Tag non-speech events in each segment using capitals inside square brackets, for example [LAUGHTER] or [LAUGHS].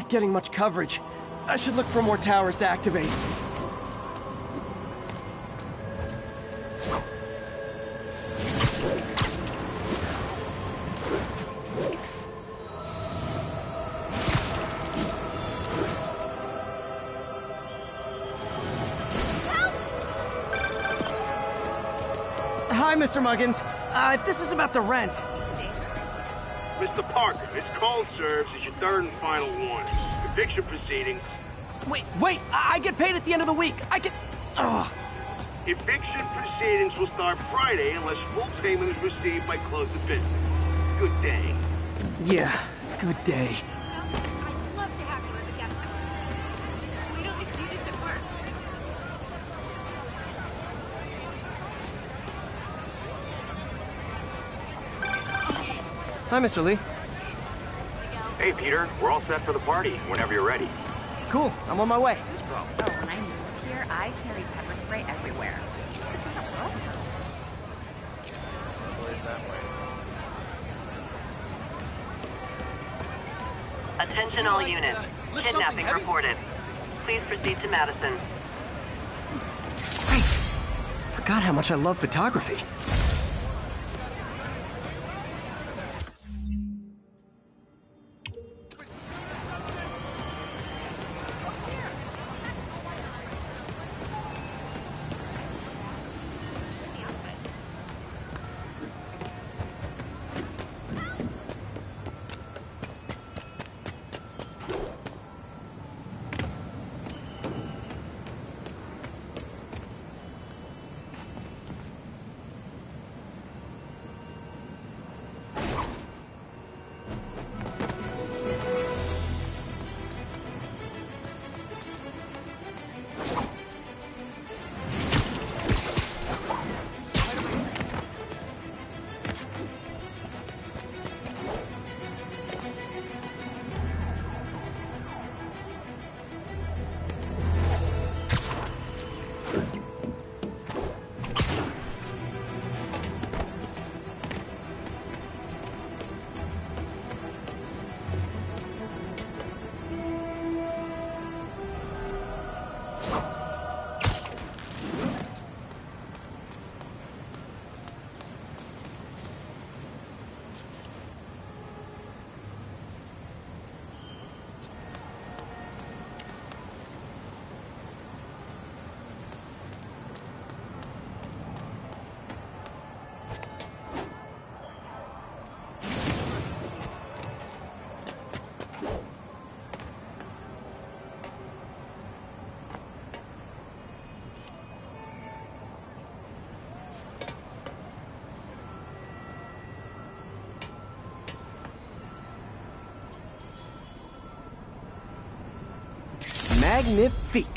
Not getting much coverage. I should look for more towers to activate. Hi, Mr. Muggins. Uh, if this is about the rent, Mr. Parker, this call serves as your third and final warning. Eviction proceedings. Wait, wait! I, I get paid at the end of the week. I get. Ugh. Eviction proceedings will start Friday unless full payment is received by close of business. Good day. Yeah, good day. Hi, Mr. Li. Hey, Peter. We're all set for the party whenever you're ready. Cool, I'm on my way. Oh, when I moved here, I carried pepper spray everywhere. Attention all units. Kidnapping reported. Please proceed to Madison. Great. Forgot how much I love photography. Magnifique.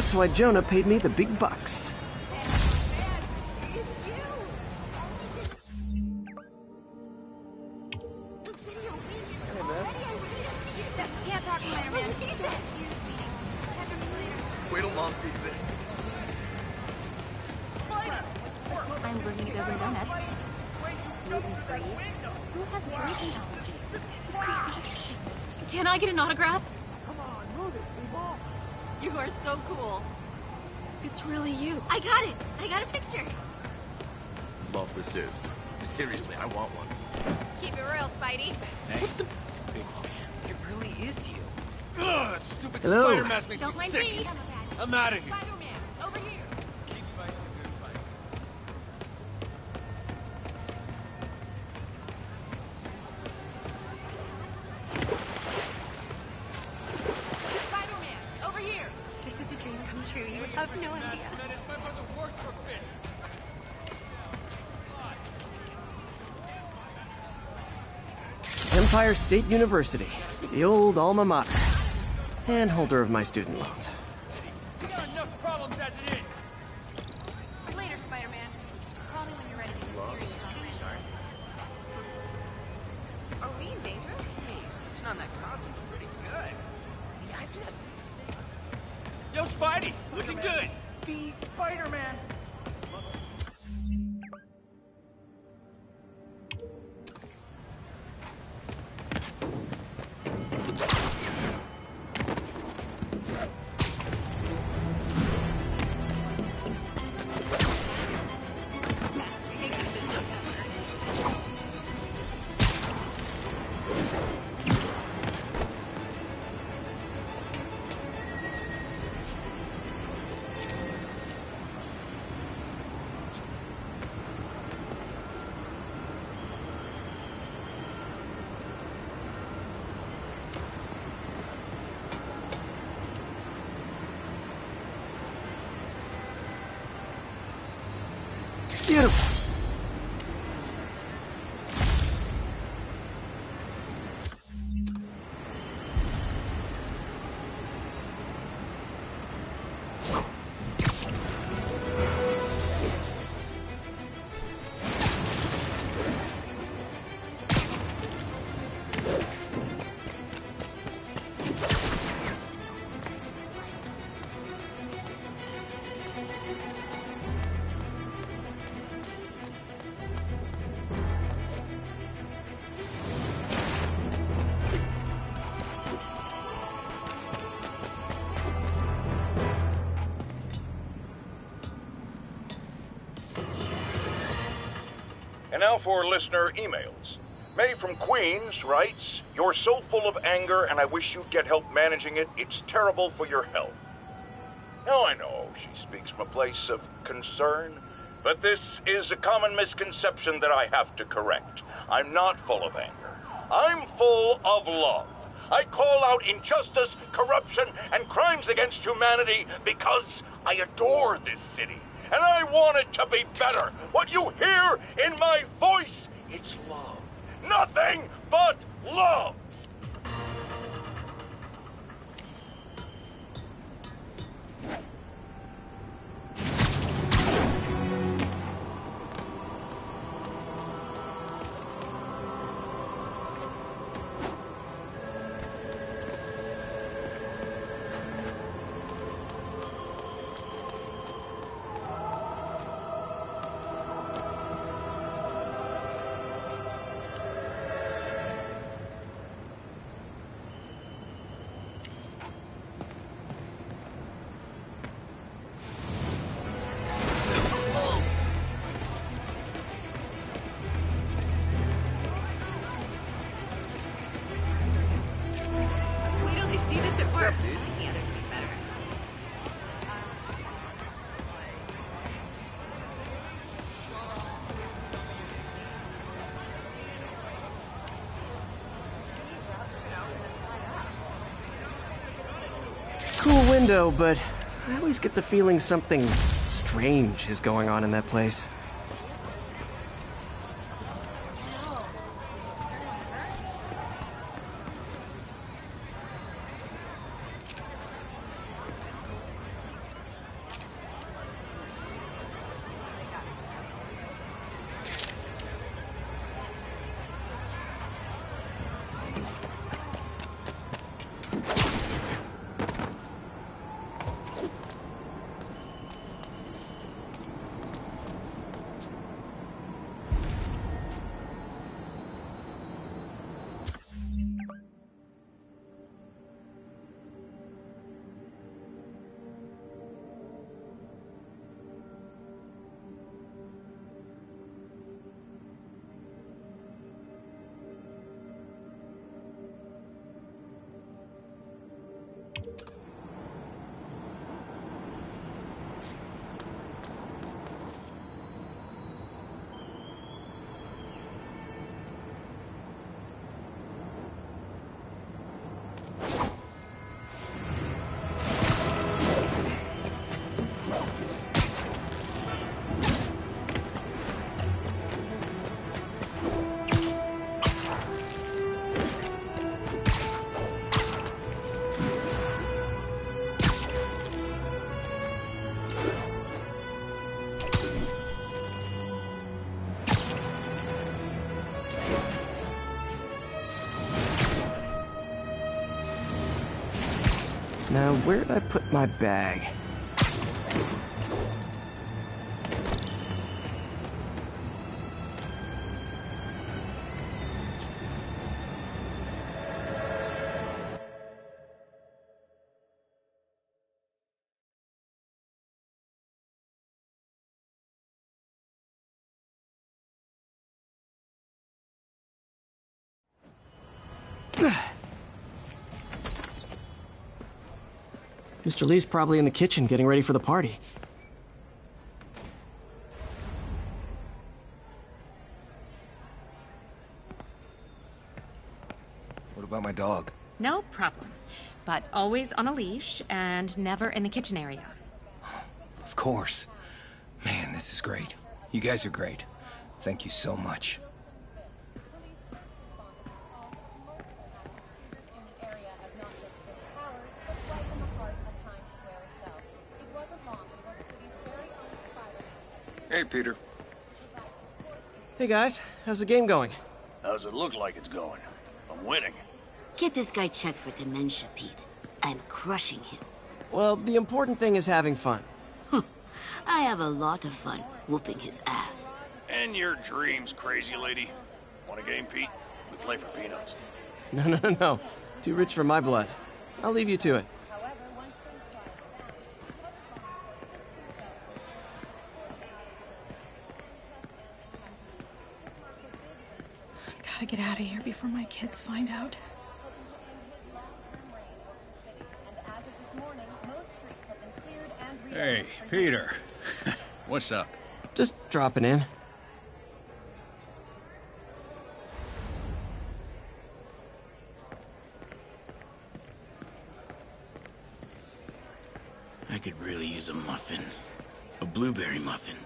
That's why Jonah paid me the big bucks. State University, the old alma mater, and holder of my student loans. And now for listener emails. May from Queens writes, You're so full of anger and I wish you'd get help managing it. It's terrible for your health. Now I know she speaks from a place of concern, but this is a common misconception that I have to correct. I'm not full of anger. I'm full of love. I call out injustice, corruption, and crimes against humanity because I adore this city. And I want it to be better. What you hear in my voice, it's love. Nothing but love. Window, but I always get the feeling something strange is going on in that place. Where did I put my bag? Mr. Li's probably in the kitchen getting ready for the party. What about my dog? No problem. But always on a leash and never in the kitchen area. Of course. Man, this is great. You guys are great. Thank you so much. Peter. Hey guys, how's the game going? How's it look like it's going? I'm winning. Get this guy checked for dementia, Pete. I'm crushing him. Well, the important thing is having fun. I have a lot of fun whooping his ass. And your dreams, crazy lady. Want a game, Pete? We play for peanuts. No, [LAUGHS] no, no, no. Too rich for my blood. I'll leave you to it. Get out of here before my kids find out. Hey, Peter. [LAUGHS] What's up? Just dropping in. I could really use a muffin. A blueberry muffin.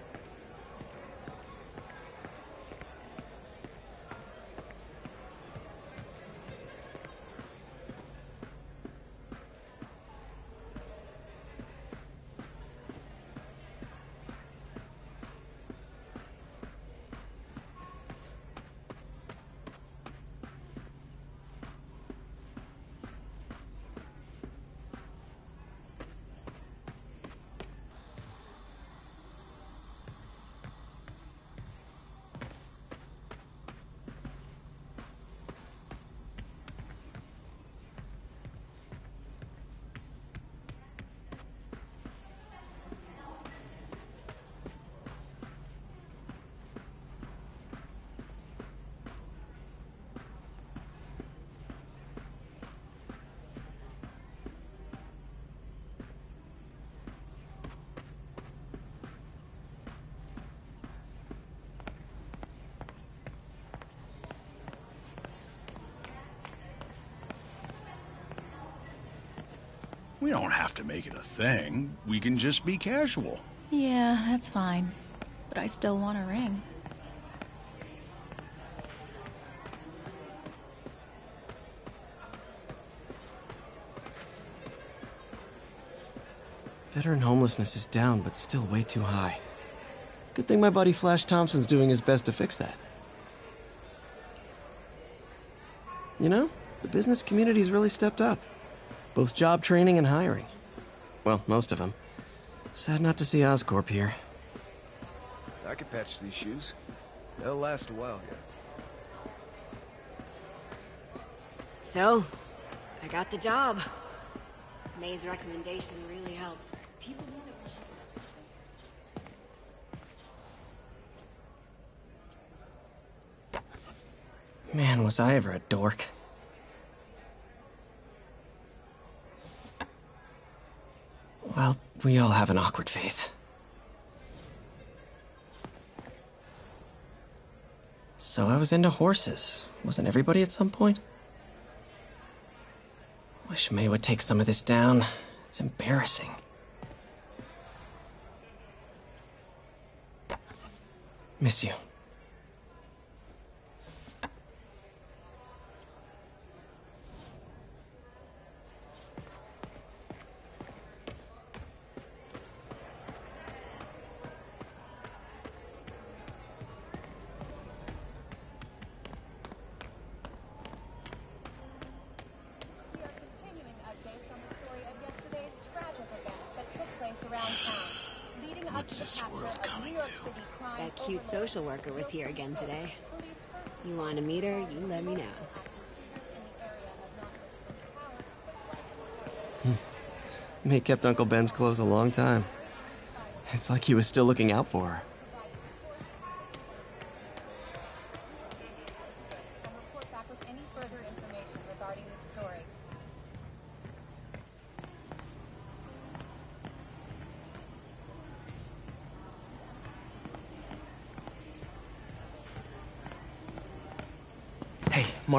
We don't have to make it a thing. We can just be casual. Yeah, that's fine. But I still want a ring. Veteran homelessness is down, but still way too high. Good thing my buddy Flash Thompson's doing his best to fix that. You know, the business community's really stepped up. Both job training and hiring. Well, most of them. Sad not to see Oscorp here. I could patch these shoes. They'll last a while yet. So, I got the job. May's recommendation really helped. People want it when she says Man, was I ever a dork. Well, we all have an awkward phase. So I was into horses. Wasn't everybody at some point? Wish May would take some of this down. It's embarrassing. Miss you. Social worker was here again today. You want to meet her, you let me know. Hmm. May kept Uncle Ben's clothes a long time. It's like he was still looking out for her.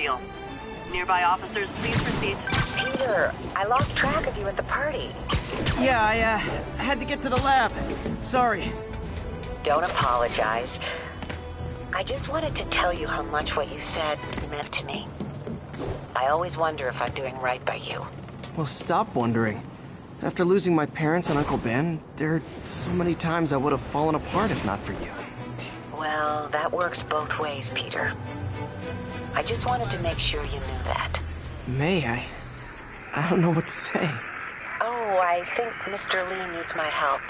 Deal. Nearby officers, please proceed. Peter, I lost track of you at the party. Yeah, I, uh, had to get to the lab. Sorry. Don't apologize. I just wanted to tell you how much what you said meant to me. I always wonder if I'm doing right by you. Well, stop wondering. After losing my parents and Uncle Ben, there are so many times I would have fallen apart if not for you. Well, that works both ways, Peter. I just wanted to make sure you knew that. May I? I don't know what to say. Oh, I think Mr. Li needs my help.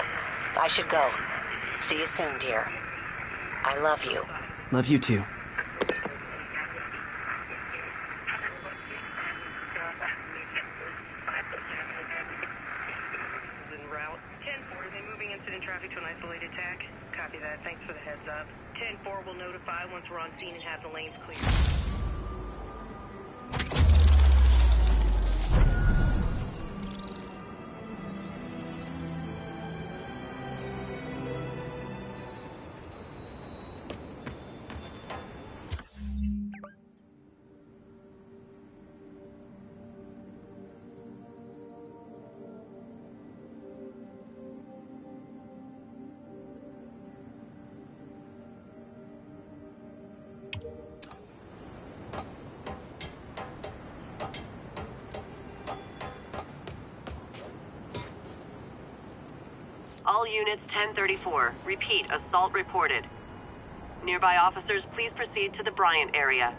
I should go. See you soon, dear. I love you. Love you too. Route. 10-4, moving incident traffic to an isolated tag? Copy that. Thanks for the heads up. 10-4 will notify once we're on scene and have the lanes cleared. All units 1034. Repeat, assault reported. Nearby officers, please proceed to the Bryant area.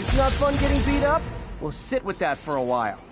It's not fun getting beat up? Well, sit with that for a while.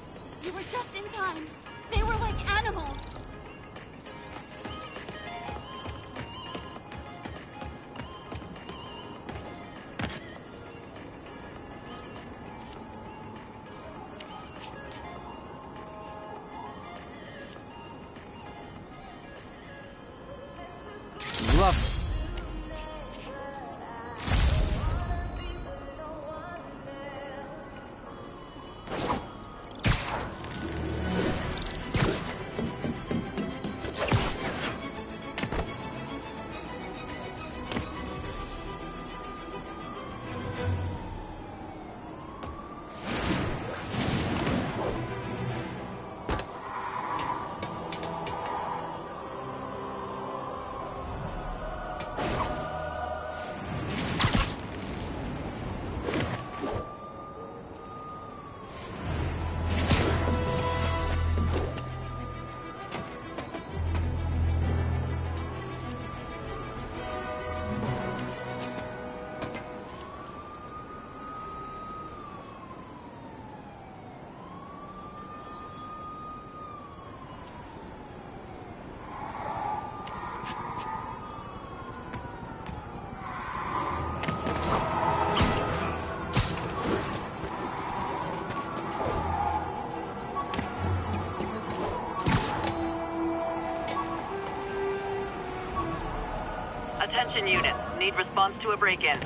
Attention units. Need response to a break-in.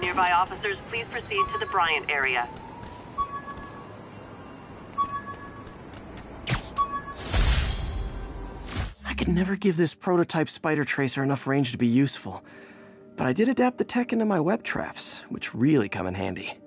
Nearby officers, please proceed to the Bryant area. I could never give this prototype spider tracer enough range to be useful. But I did adapt the tech into my web traps, which really come in handy.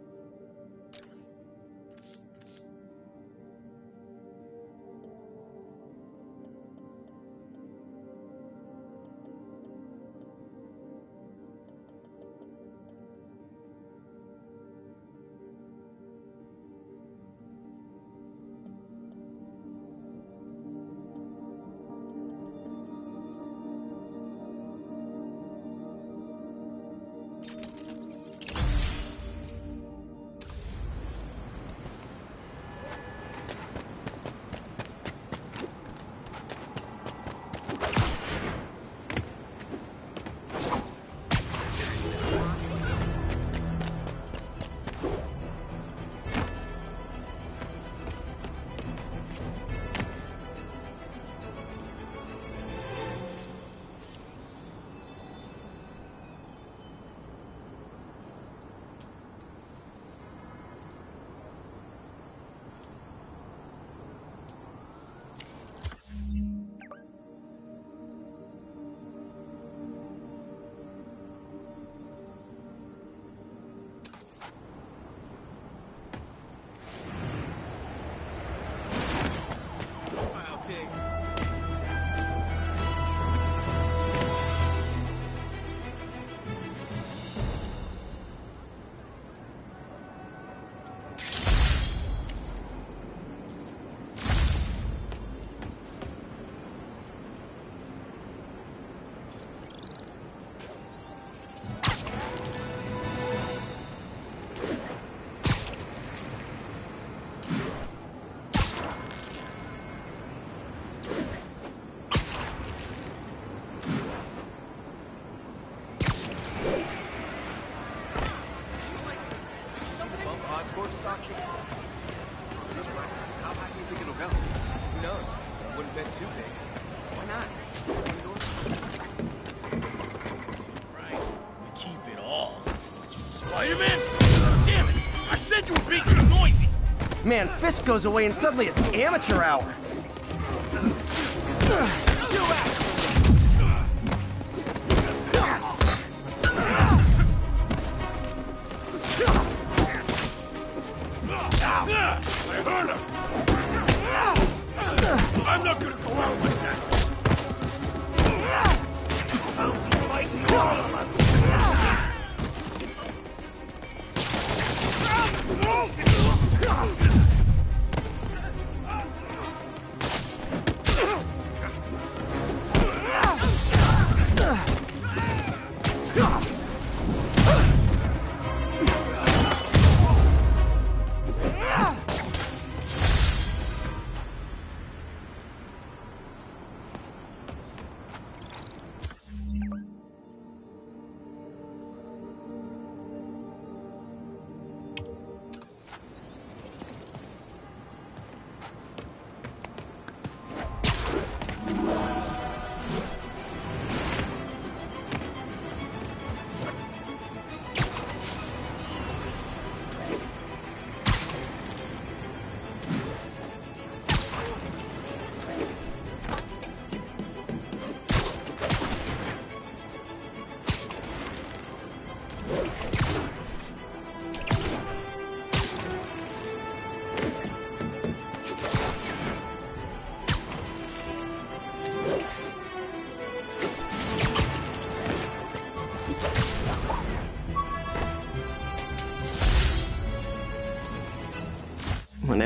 Goes away and suddenly it's amateur hour.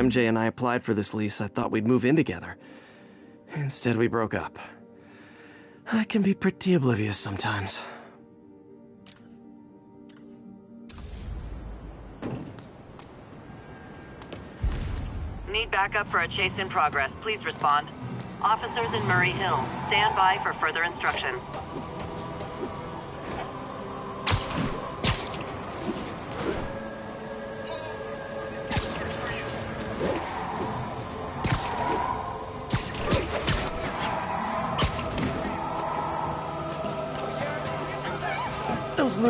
MJ and I applied for this lease, I thought we'd move in together. Instead, we broke up. I can be pretty oblivious sometimes. Need backup for a chase in progress. Please respond. Officers in Murray Hill, stand by for further instructions.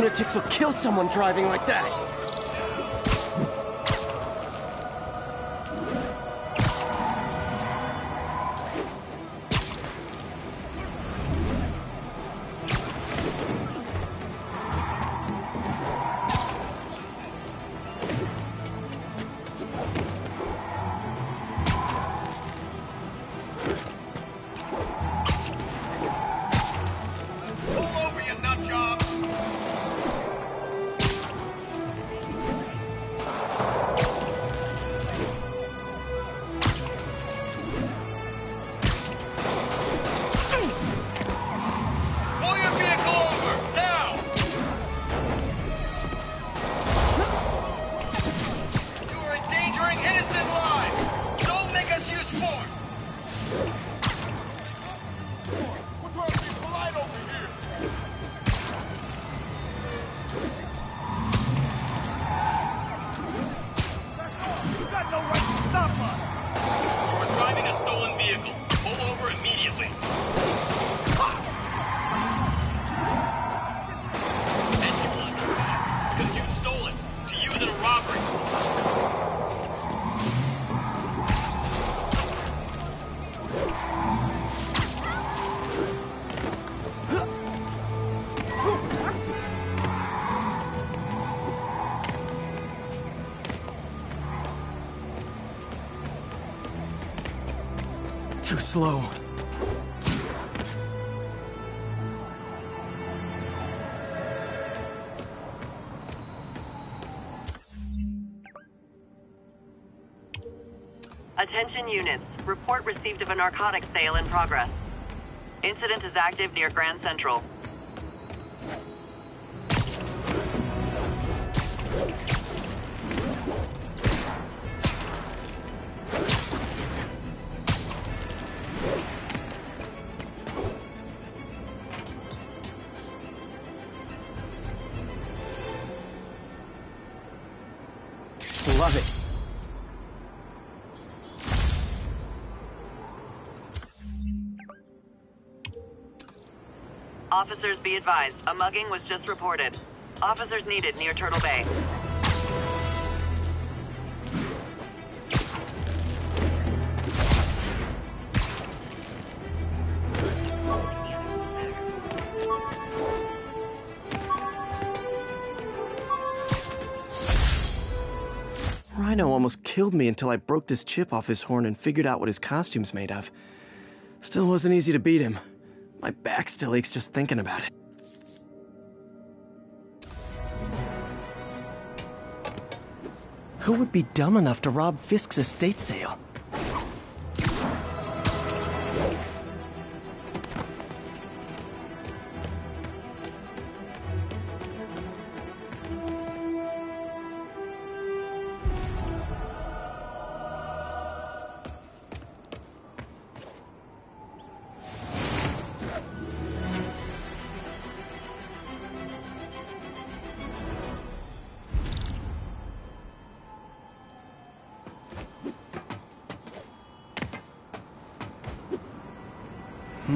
Lunatics will kill someone driving like that. Units. Report received of a narcotics sale in progress. Incident is active near Grand Central. Love it. Officers be advised, a mugging was just reported. Officers needed near Turtle Bay. Rhino almost killed me until I broke this chip off his horn and figured out what his costume's made of. Still wasn't easy to beat him. My back still aches just thinking about it. Who would be dumb enough to rob Fisk's estate sale?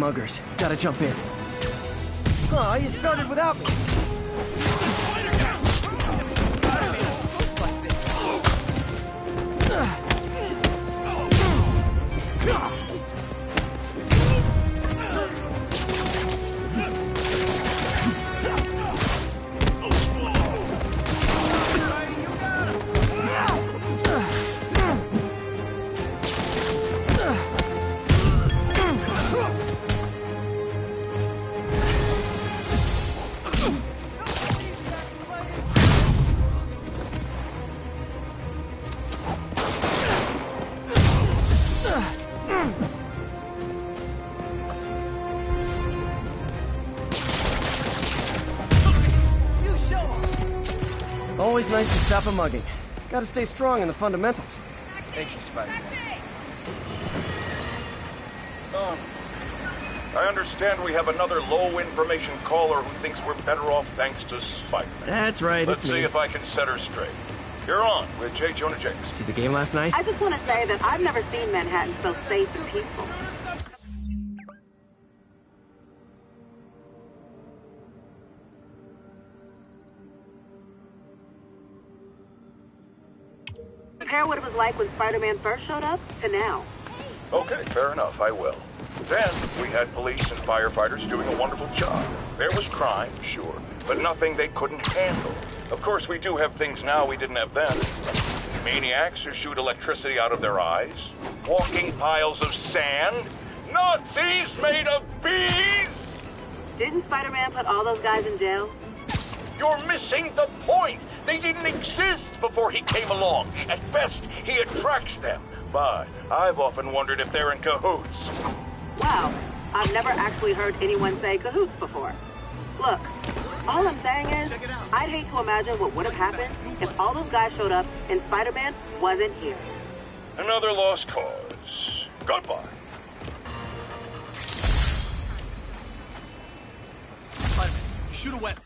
Muggers, gotta jump in. Aw, you started without me. Stop a mugging. Gotta stay strong in the fundamentals. Thank you, Spider-Man. Um, I understand we have another low information caller who thinks we're better off thanks to Spider-Man. That's right, Let's it's see me. if I can set her straight. You're on with J. Jonah Jameson. See the game last night? I just want to say that I've never seen Manhattan so safe and peaceful. Was like when Spider-Man first showed up to now. Okay, fair enough, I will. Then, we had police and firefighters doing a wonderful job. There was crime, sure, but nothing they couldn't handle. Of course, we do have things now we didn't have then. Maniacs who shoot electricity out of their eyes, walking piles of sand, Nazis made of bees! Didn't Spider-Man put all those guys in jail? You're missing the point! They didn't exist before he came along. At best, he attracts them. But I've often wondered if they're in cahoots. Wow, I've never actually heard anyone say cahoots before. Look, all I'm saying is, I'd hate to imagine what would have happened if all those guys showed up and Spider-Man wasn't here. Another lost cause. Goodbye. Spider-Man, shoot a weapon.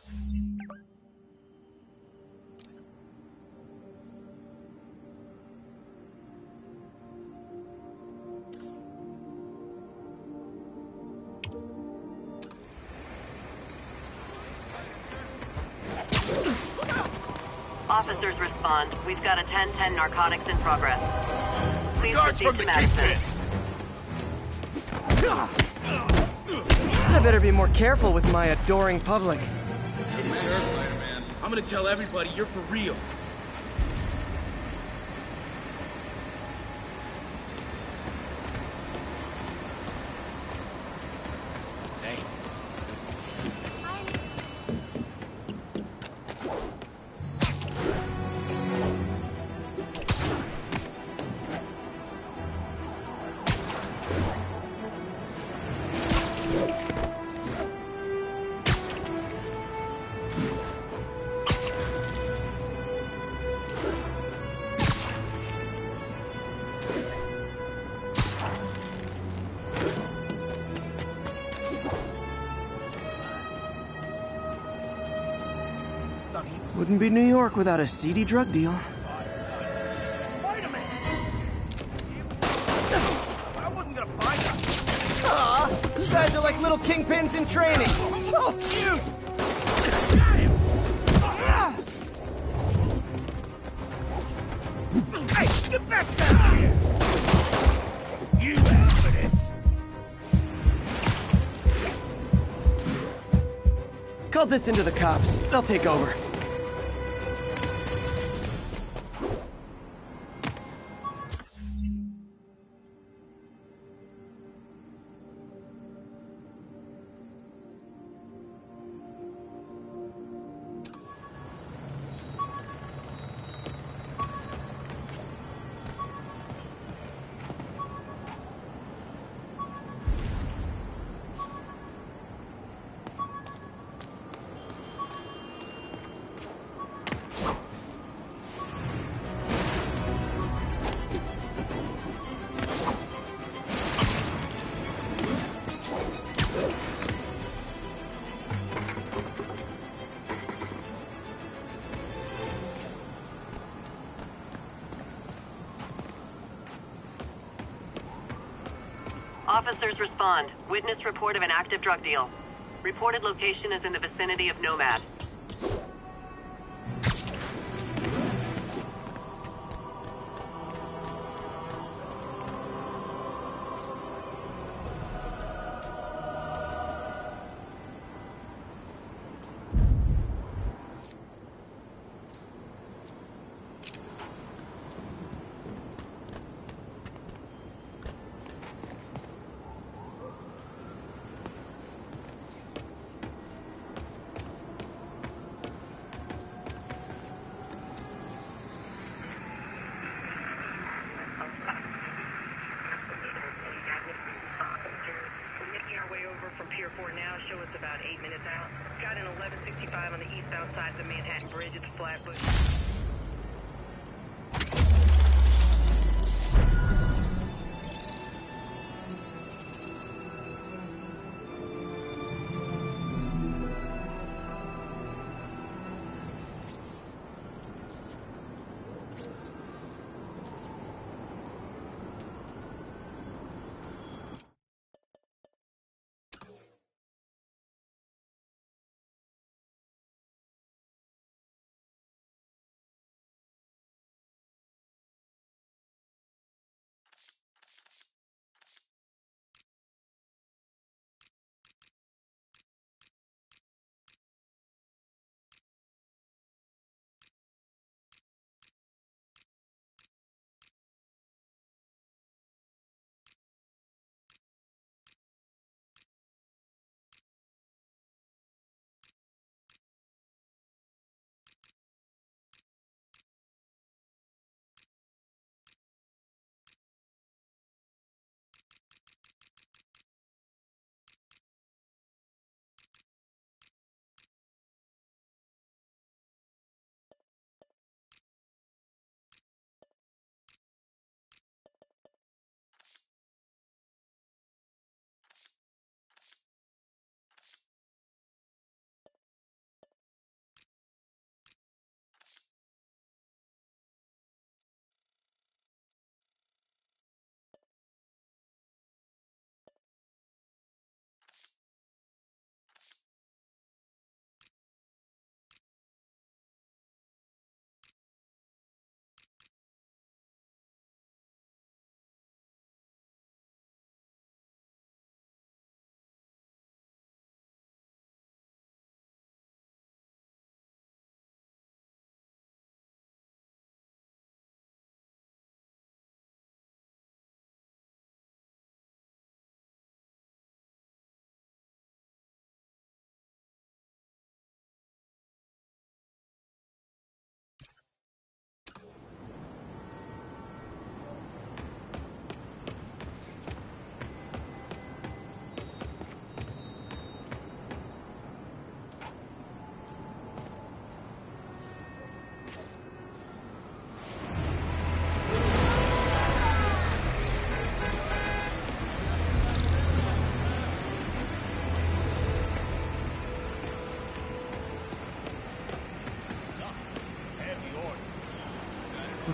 Officers respond. We've got a 10-10 narcotics in progress. Please Guards proceed from to the Madison. I better be more careful with my adoring public. Sure, Spider-Man. I'm gonna tell everybody you're for real. Wouldn't be New York without a seedy drug deal. I wasn't gonna buy that. guys are like little kingpins in training. So cute! Hey, get back down here! You asked for this. Call this into the cops. They'll take over. Respond. Witness report of an active drug deal. Reported location is in the vicinity of Nomad.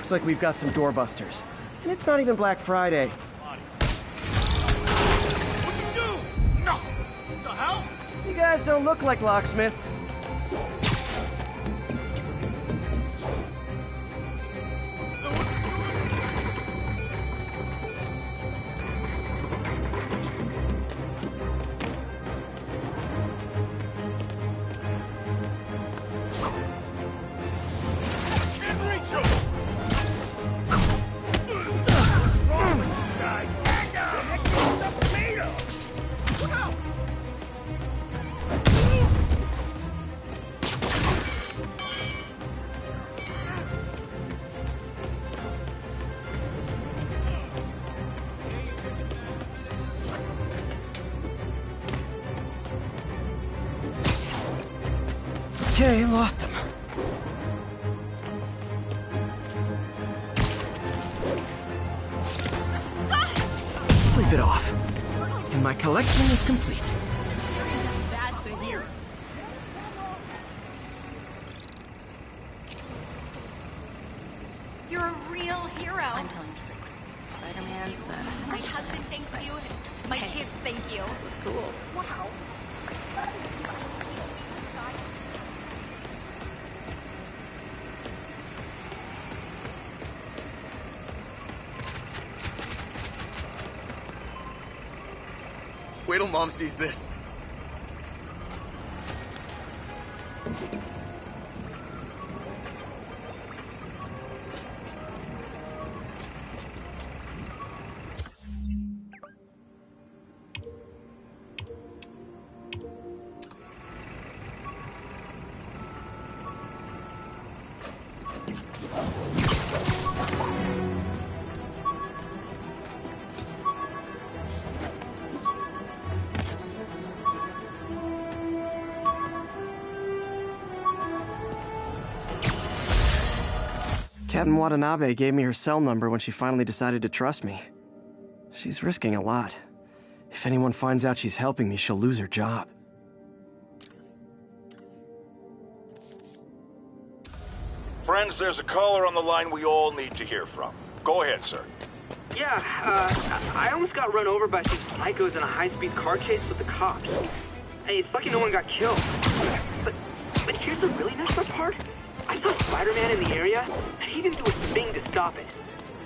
Looks like we've got some doorbusters. And it's not even Black Friday. What'd you do? No! What the hell? You guys don't look like locksmiths. Real hero. I'm telling you, Spider-Man's the My husband thanks you. My kids thank you. It was cool. Wow. Wait till mom sees this. Captain Watanabe gave me her cell number when she finally decided to trust me. She's risking a lot. If anyone finds out she's helping me, she'll lose her job. Friends, there's a caller on the line we all need to hear from. Go ahead, sir. Yeah, uh, I almost got run over by some psychos in a high-speed car chase with the cops. Hey, it's lucky no one got killed. But, but here's the really messed up part. Spider-Man in the area, he didn't do a thing to stop it.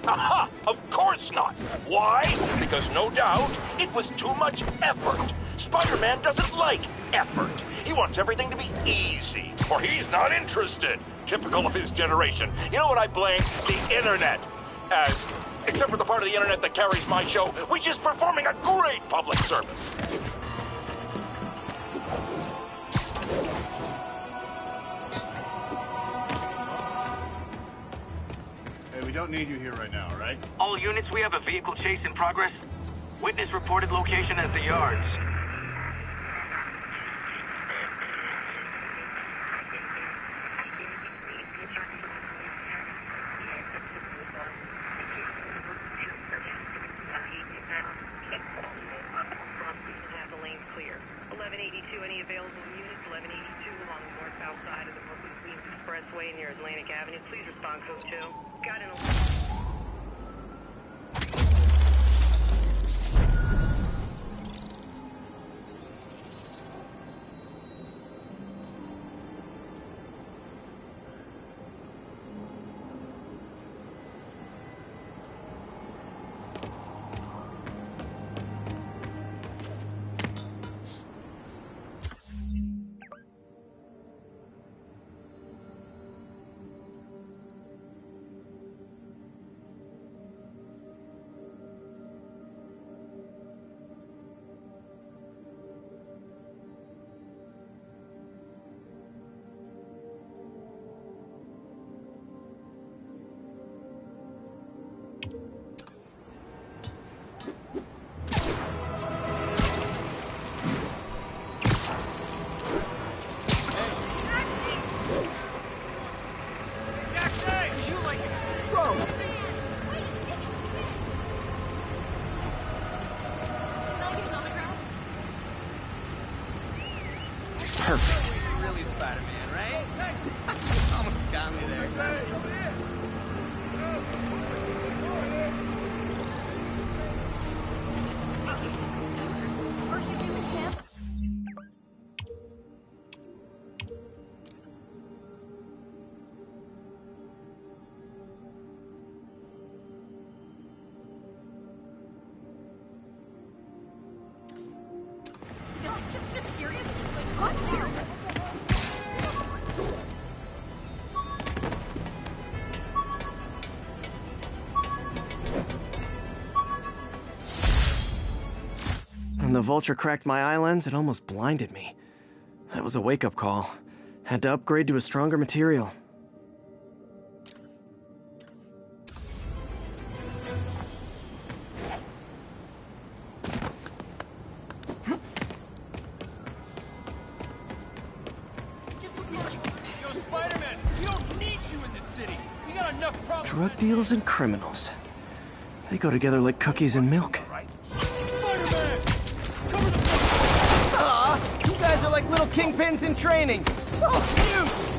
Aha! Of course not! Why? Because no doubt it was too much effort. Spider-Man doesn't like effort. He wants everything to be easy, or he's not interested. Typical of his generation. You know what I blame? The internet. As, except for the part of the internet that carries my show, which is performing a great public service. We don't need you here right now, right? All units, we have a vehicle chase in progress. Witness reported location at the yards. Perfect. Really Spider-Man, right? Almost got me there. The vulture cracked my eye lens, it almost blinded me. That was a wake up call. Had to upgrade to a stronger material. Yo, Spider-Man, we don't need you in this city. We got enough problems. Drug deals and criminals. They go together like cookies and milk. Kingpins in training. So cute!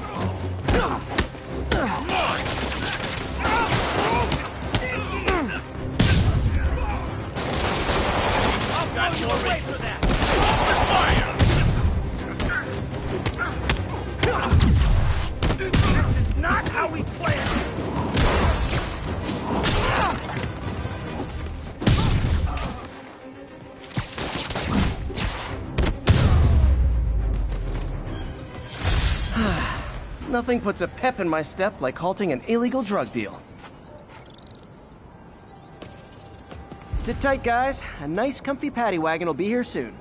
Nothing puts a pep in my step like halting an illegal drug deal. Sit tight, guys. A nice, comfy paddy wagon will be here soon.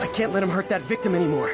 I can't let him hurt that victim anymore.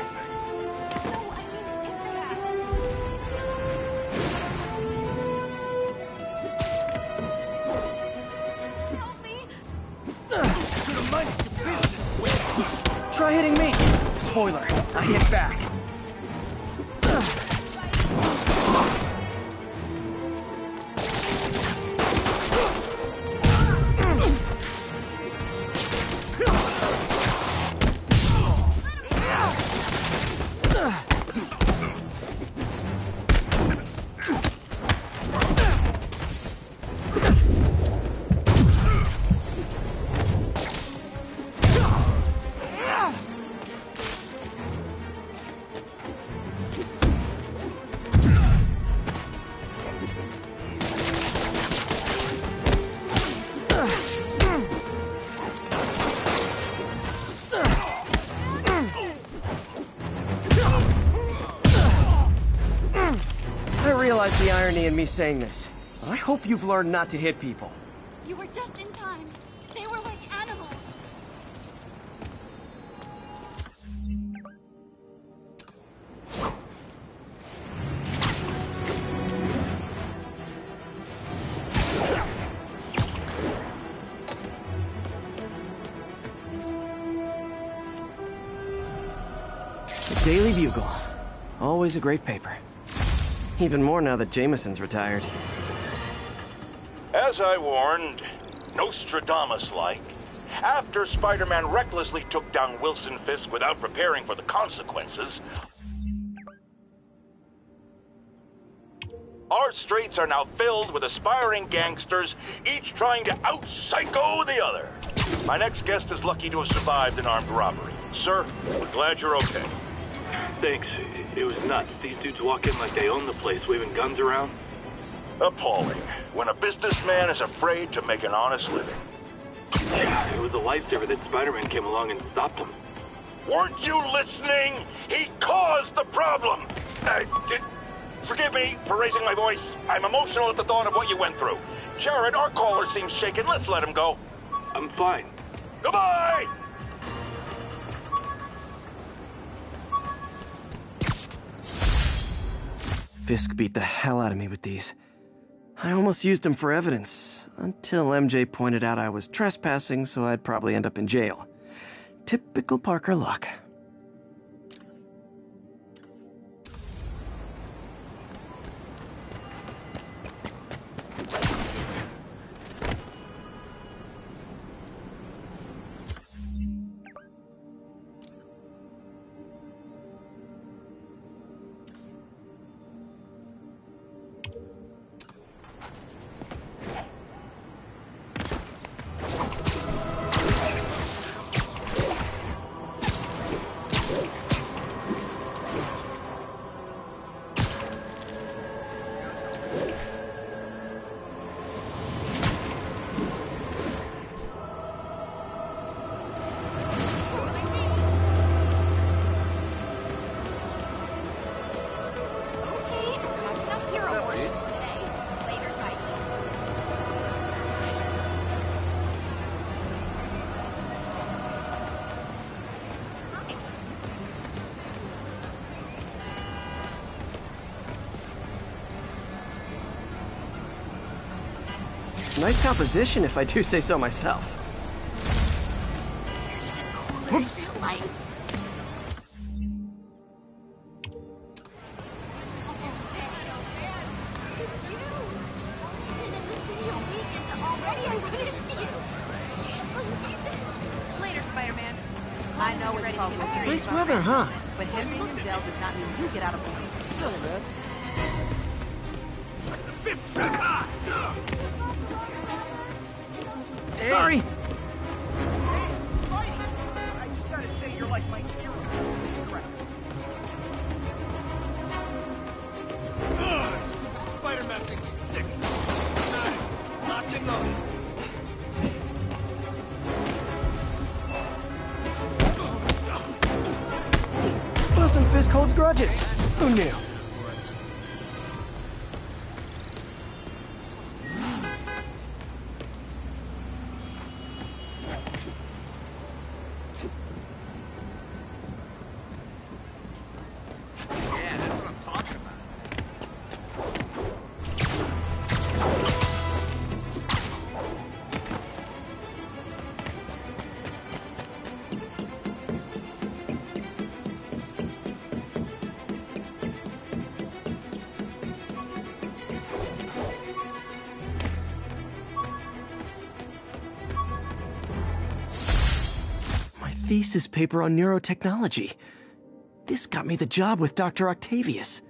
The irony in me saying this, I hope you've learned not to hit people. You were just in time. They were like animals. The Daily Bugle. Always a great paper. Even more now that Jameson's retired. As I warned, Nostradamus-like, after Spider-Man recklessly took down Wilson Fisk without preparing for the consequences, our streets are now filled with aspiring gangsters, each trying to out-psycho the other. My next guest is lucky to have survived an armed robbery. Sir, we're glad you're okay. Thanks. It was nuts. These dudes walk in like they own the place, waving guns around. Appalling. When a businessman is afraid to make an honest living. Yeah, it was a lifesaver that Spider-Man came along and stopped him. Weren't you listening? He caused the problem. Uh, did, forgive me for raising my voice. I'm emotional at the thought of what you went through. Jared, our caller seems shaken. Let's let him go. I'm fine. Goodbye! Fisk beat the hell out of me with these. I almost used them for evidence, until MJ pointed out I was trespassing, so I'd probably end up in jail. Typical Parker luck. Nice composition, if I do say so myself. Makes me sick. Wilson Fisk holds grudges. Who knew? Thesis paper on neurotechnology. This got me the job with Dr. Octavius.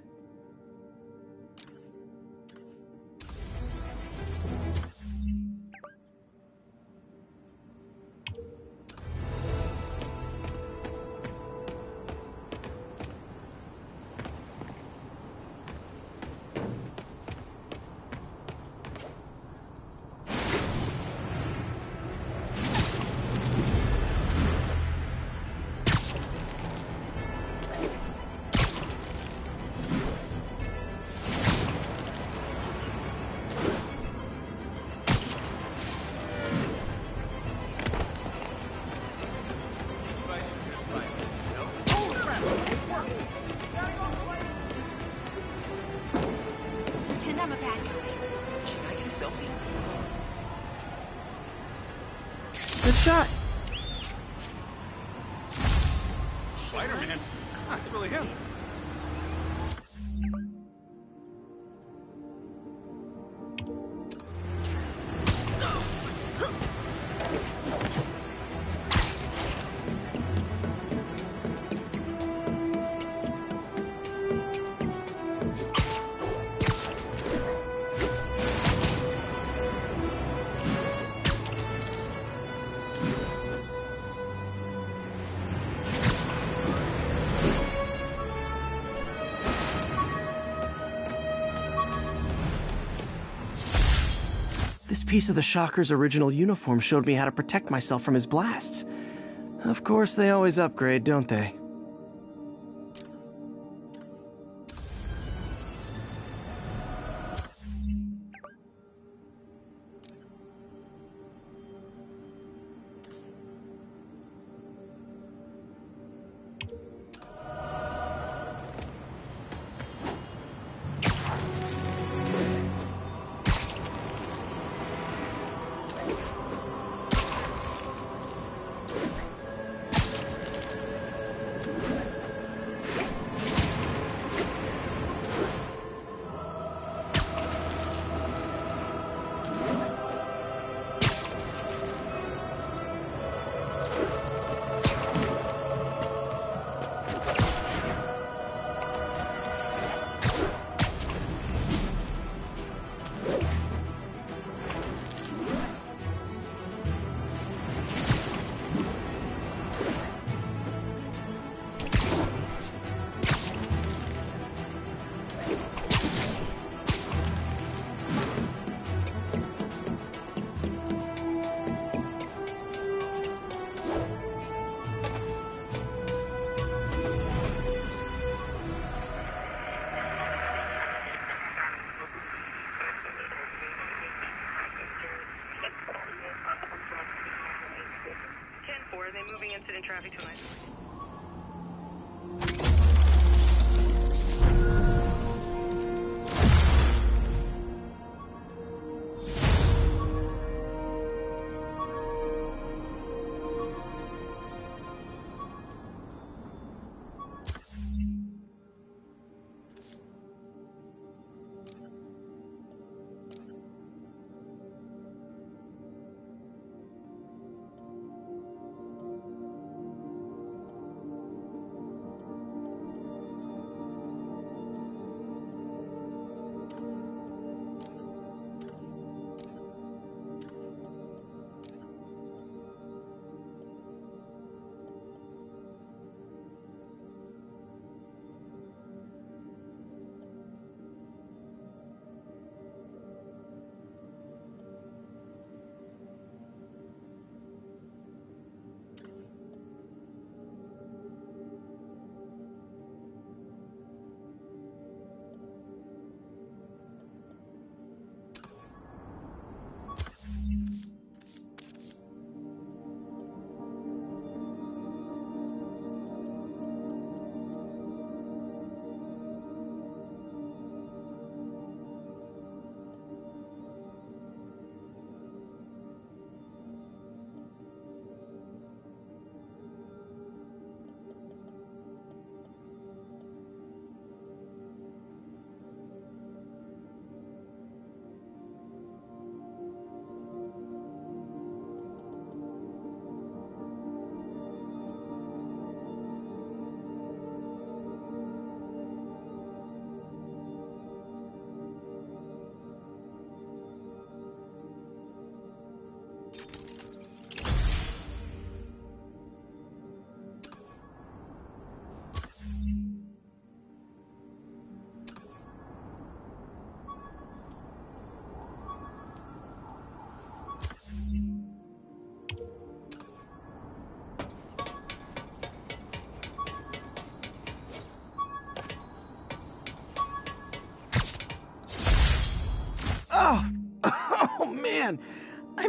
Piece of the Shocker's original uniform showed me how to protect myself from his blasts. Of course, they always upgrade, don't they?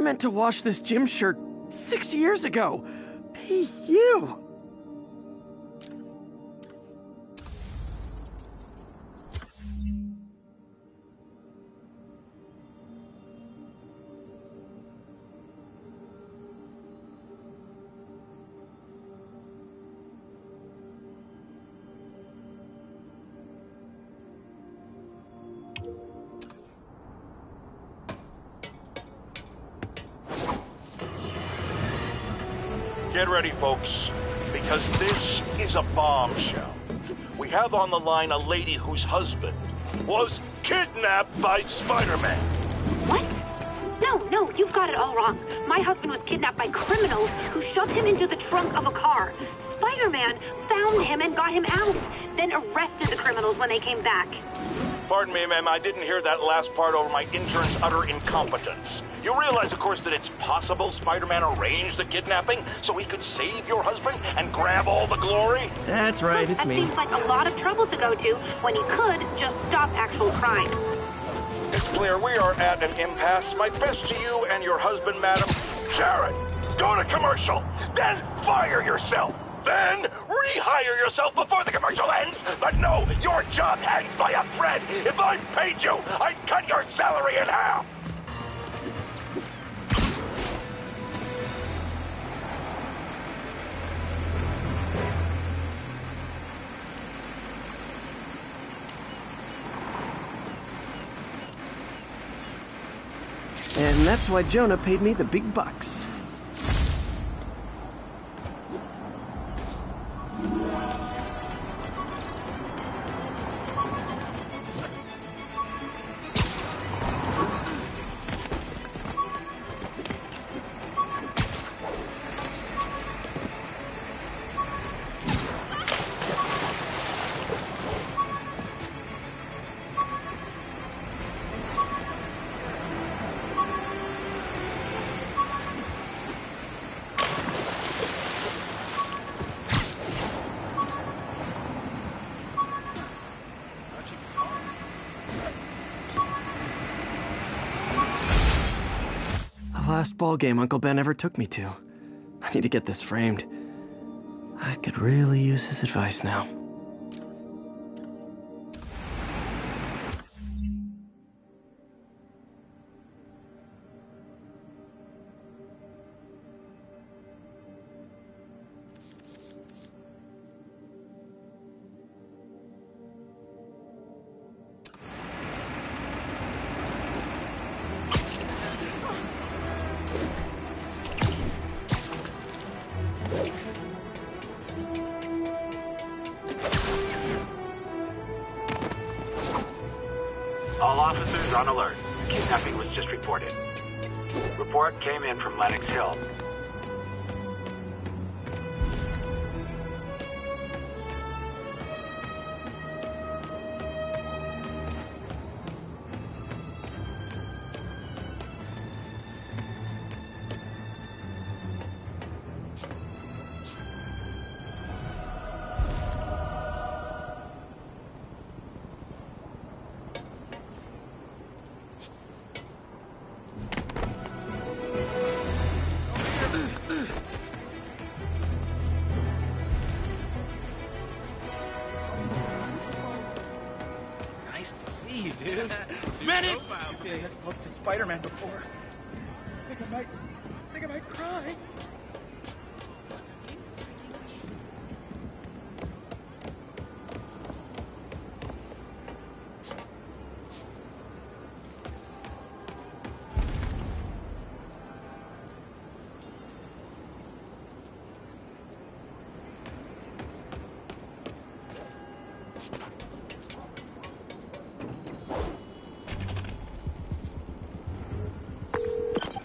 Meant to wash this gym shirt six years ago. P. ready, folks, because this is a bombshell. We have on the line a lady whose husband was kidnapped by Spider-Man. What? No, no, you've got it all wrong. My husband was kidnapped by criminals who shoved him into the trunk of a car. Spider-Man found him and got him out, then arrested the criminals when they came back. Pardon me, ma'am, I didn't hear that last part over my intern's utter incompetence. You realize, of course, that it's possible Spider-Man arranged the kidnapping so he could save your husband and grab all the glory? That's right, it's that me. seems like a lot of trouble to go to when he could just stop actual crime. It's clear we are at an impasse. My best to you and your husband, madam. Jared, go to commercial, then fire yourself. Then rehire yourself before the commercial ends. But no, your job hangs by a thread. If I paid you, I'd cut your salary in half. And that's why Jonah paid me the big bucks. Last ball game Uncle Ben ever took me to. I need to get this framed. I could really use his advice now.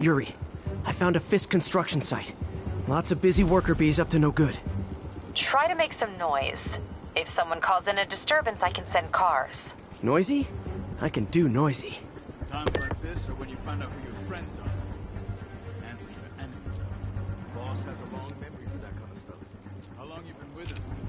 Yuri, I found a Fisk construction site. Lots of busy worker bees up to no good. Try to make some noise. If someone calls in a disturbance, I can send cars. Noisy? I can do noisy. Times like this are when you find out who your friends are. And who your enemies are. Boss has a long memory for that kind of stuff. How long you been with him?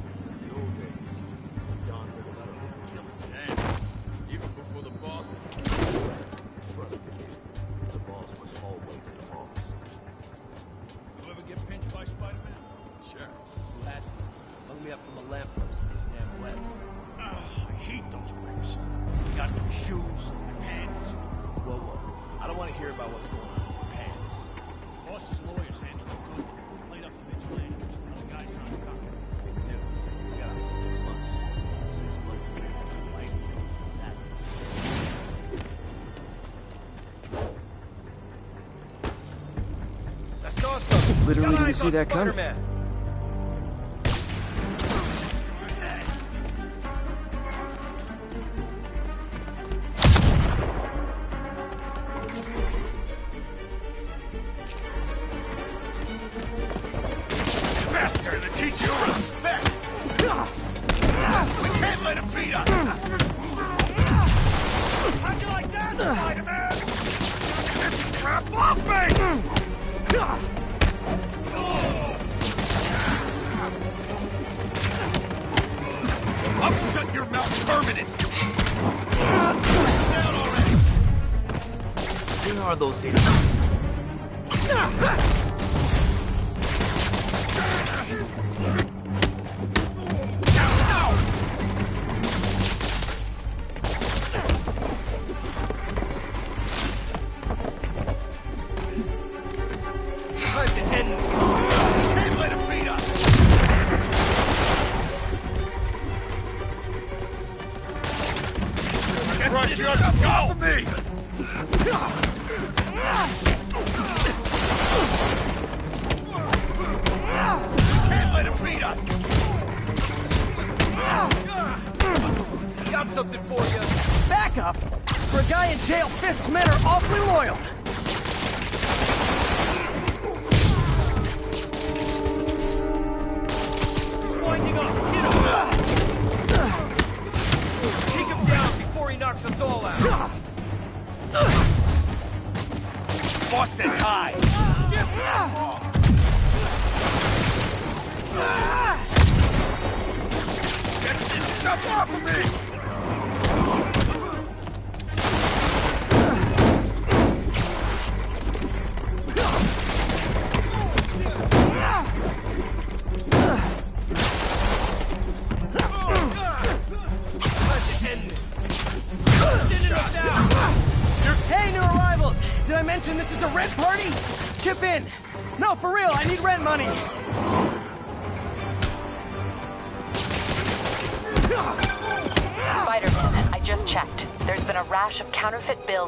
Where do we see that coming?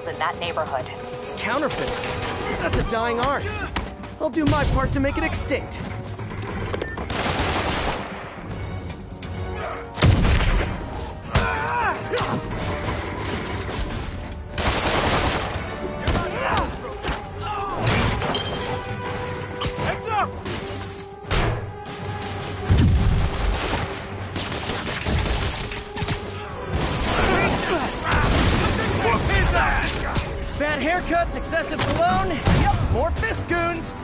criminals in that neighborhood. Counterfeiting? That's a dying art. I'll do my part to make it extinct. Successive balloon. Yep, more Fisk goons.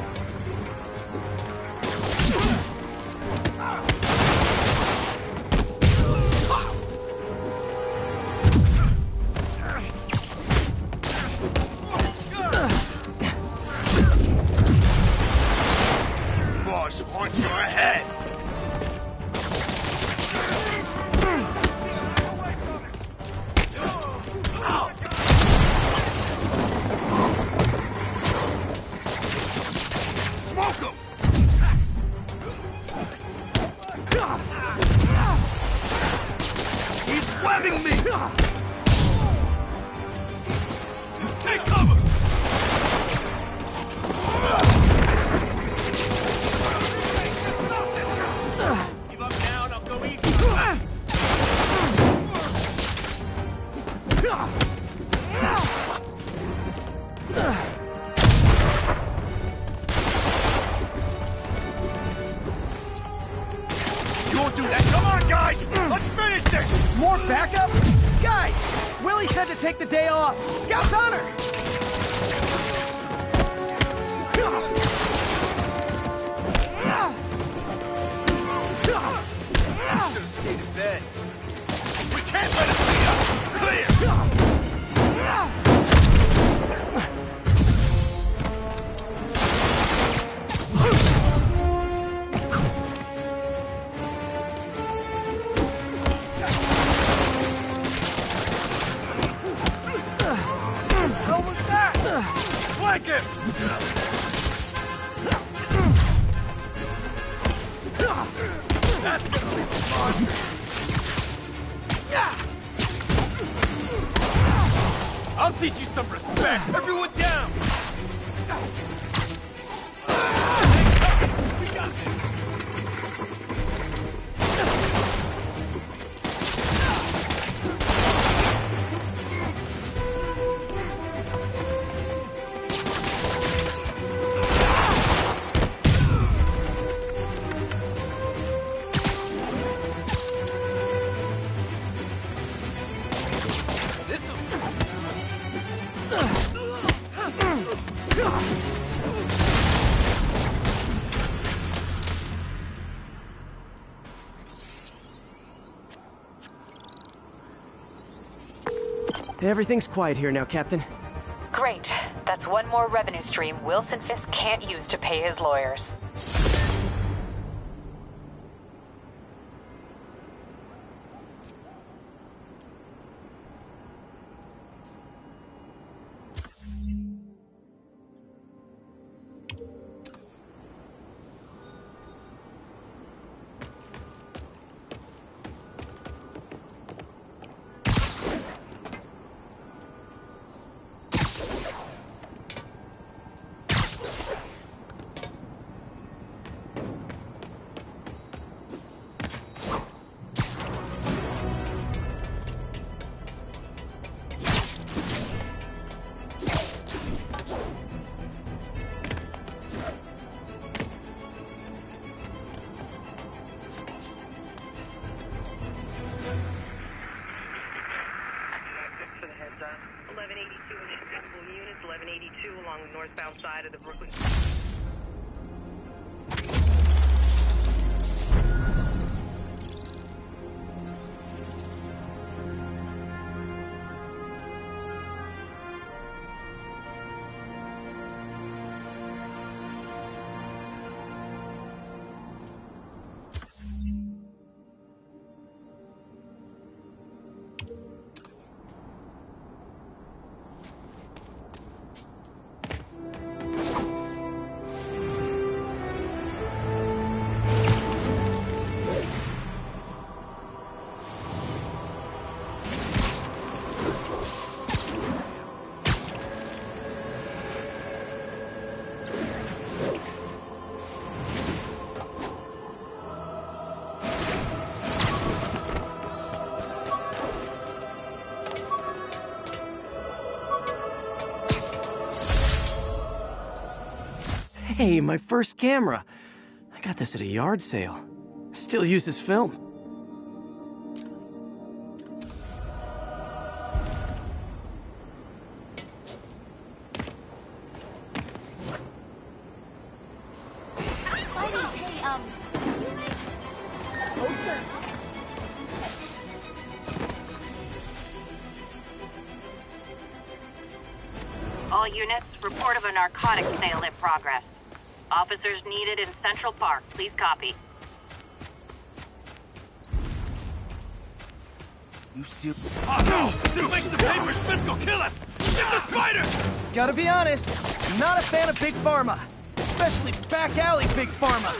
Everything's quiet here now, Captain. Great. That's one more revenue stream Wilson Fisk can't use to pay his lawyers. Side of the Brooklyn. Hey, my first camera. I got this at a yard sale. Still uses film. Hey. All units, report of a narcotics sale. Officers needed in Central Park. Please copy. You see... Oh no! This makes the papers! Fisk kill us! Get the spider! Gotta be honest, I'm not a fan of Big Pharma. Especially back alley Big Pharma.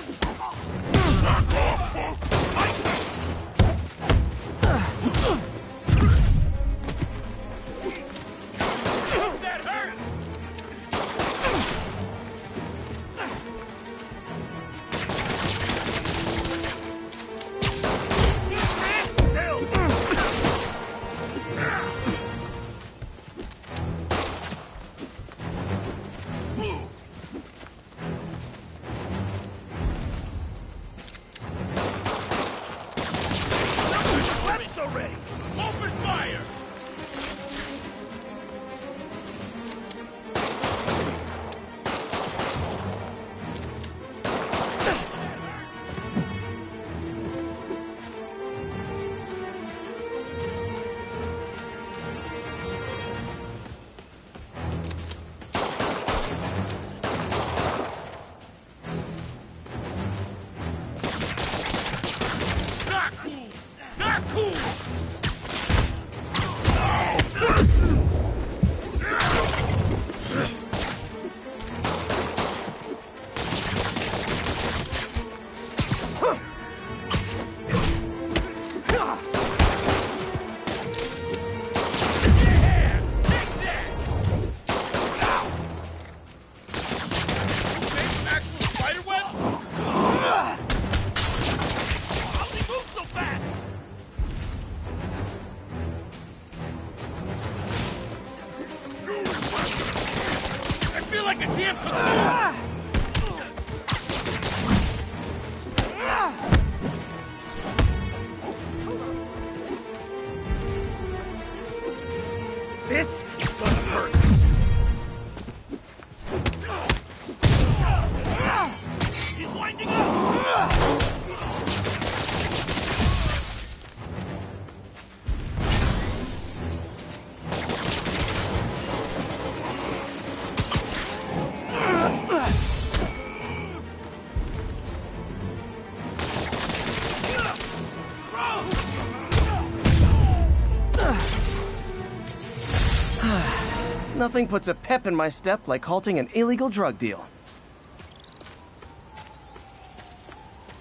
Nothing puts a pep in my step like halting an illegal drug deal.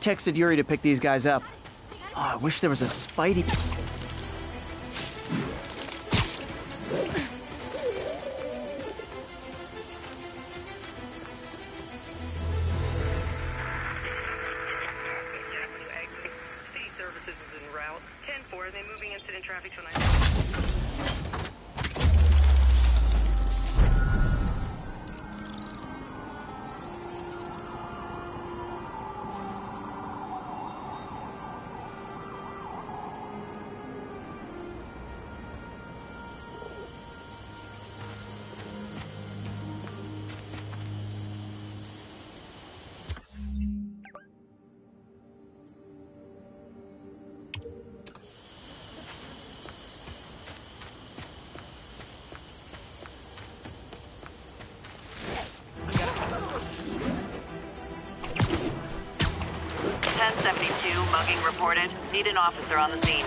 Texted Yuri to pick these guys up. Oh, I wish there was a Spidey. Officer on the scene.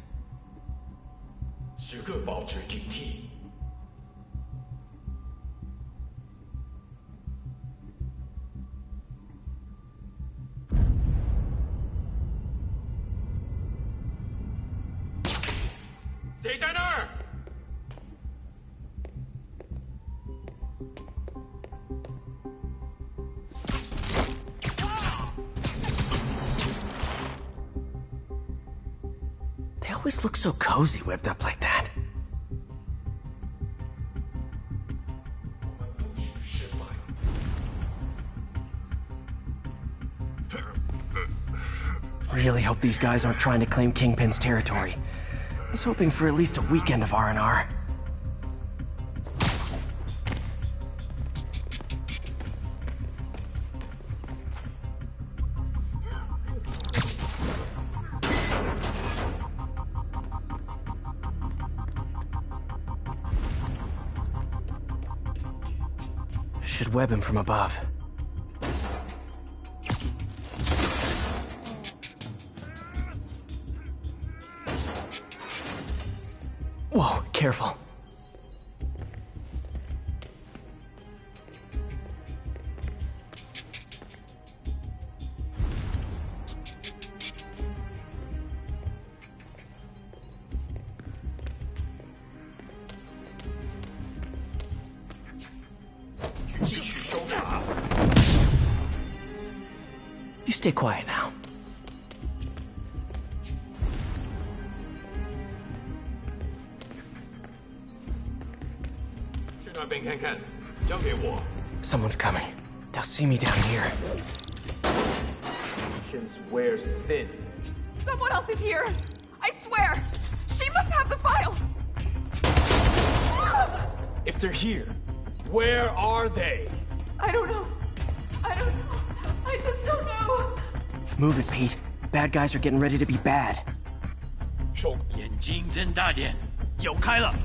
时刻保持警惕。 谁在那儿？ They always look so cozy whipped up like that. really hope these guys aren't trying to claim Kingpin's territory. I was hoping for at least a weekend of R&R. Should web him from above. Someone's coming. They'll see me down here. Wears thin. Someone else is here. I swear. She must have the file. If they're here, where are they? I don't know. I don't know. I just don't know. Move it, Pete. Bad guys are getting ready to be bad. 眼睛睁大点，有开了。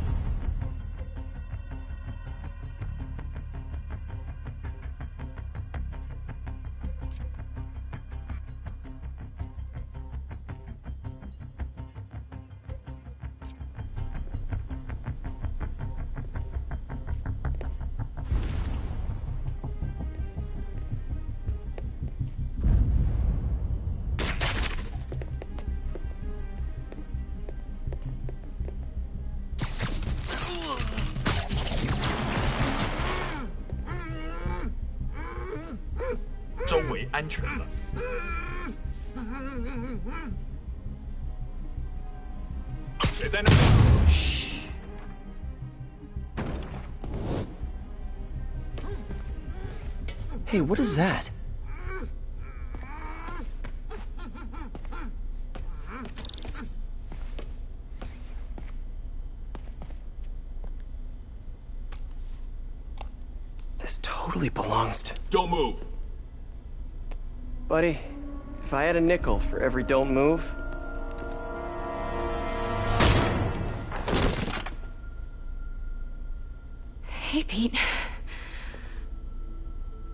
What is that? This totally belongs to. Don't move. Buddy, if I had a nickel for every don't move. Hey, Pete.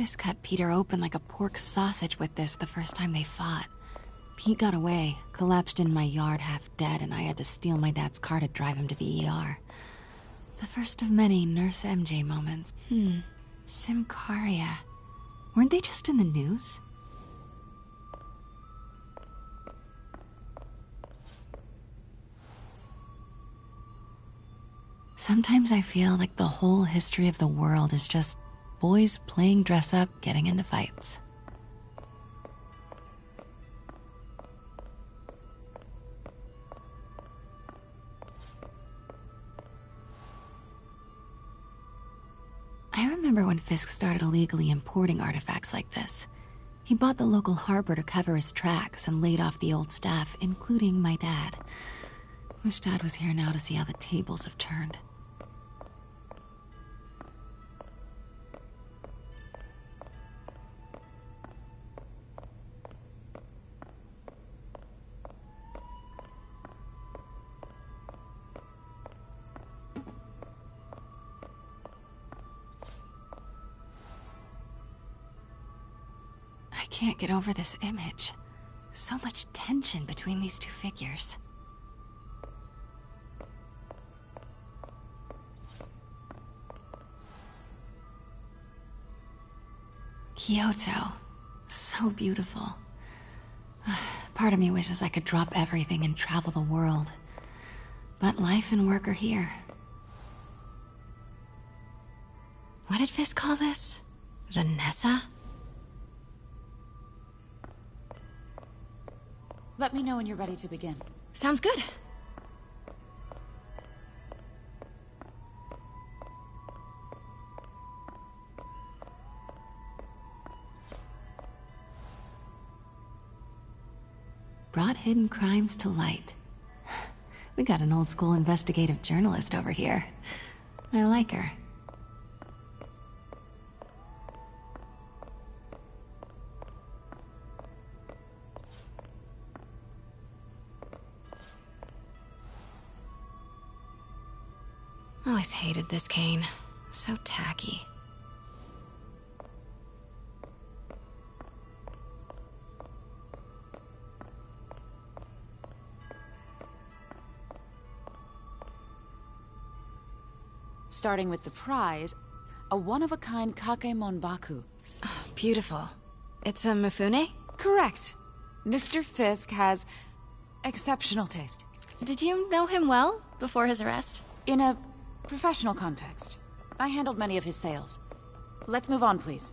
Fisk cut Peter open like a pork sausage with this the first time they fought. Pete got away, collapsed in my yard half dead, and I had to steal my dad's car to drive him to the ER. The first of many Nurse MJ moments. Hmm. Symkaria. Weren't they just in the news? Sometimes I feel like the whole history of the world is just boys playing dress up, getting into fights. I remember when Fisk started illegally importing artifacts like this. He bought the local harbor to cover his tracks and laid off the old staff, including my dad. Wish Dad was here now to see how the tables have turned. Can't get over this image. So much tension between these two figures. Kyoto. So beautiful. [SIGHS] Part of me wishes I could drop everything and travel the world. But life and work are here. What did Fisk call this? Vanessa? Let me know when you're ready to begin. Sounds good. Brought hidden crimes to light. [SIGHS] We got an old school investigative journalist over here. I like her. Always hated this cane. So tacky. Starting with the prize, a one-of-a-kind Kakemon Baku. [SIGHS] Beautiful. It's a Mifune? Correct. Mr. Fisk has exceptional taste. Did you know him well before his arrest? In a professional context. I handled many of his sales. Let's move on, please.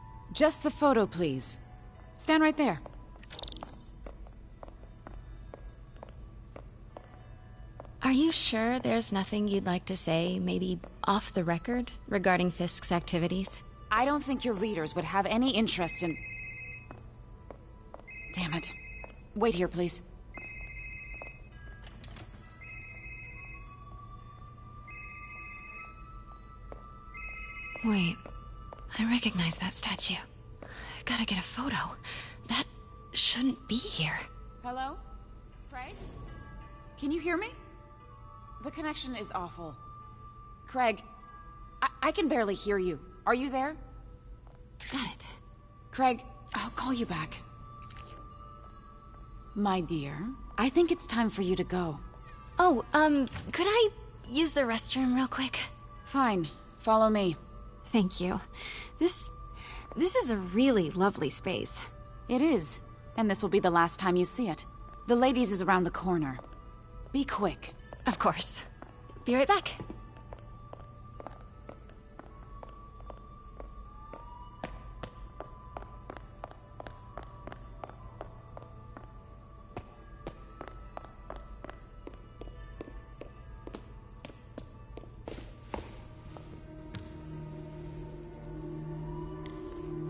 Just the photo, please. Stand right there. Are you sure there's nothing you'd like to say, maybe off the record, regarding Fisk's activities? I don't think your readers would have any interest in... Damn it. Wait here, please. Wait. I recognize that statue. Gotta get a photo. That shouldn't be here. Hello? Craig? Can you hear me? The connection is awful. Craig, I, I can barely hear you. Are you there? Got it. Craig, I'll call you back. My dear, I think it's time for you to go. Oh, um, could I use the restroom real quick? Fine. Follow me. Thank you. This... this is a really lovely space. It is. And this will be the last time you see it. The ladies is around the corner. Be quick. Of course. Be right back.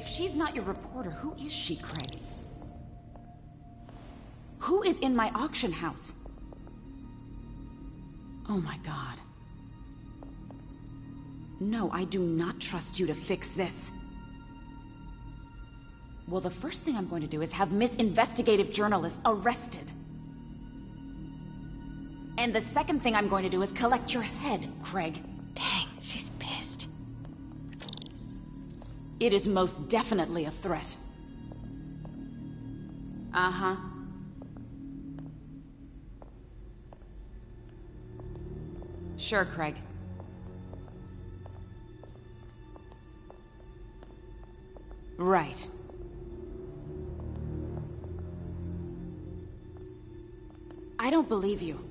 If she's not your reporter, who is she, Craig? Who is in my auction house? Oh my god. No, I do not trust you to fix this. Well, the first thing I'm going to do is have Miss Investigative Journalist arrested. And the second thing I'm going to do is collect your head, Craig. It is most definitely a threat. Uh-huh. Sure, Craig. Right. I don't believe you.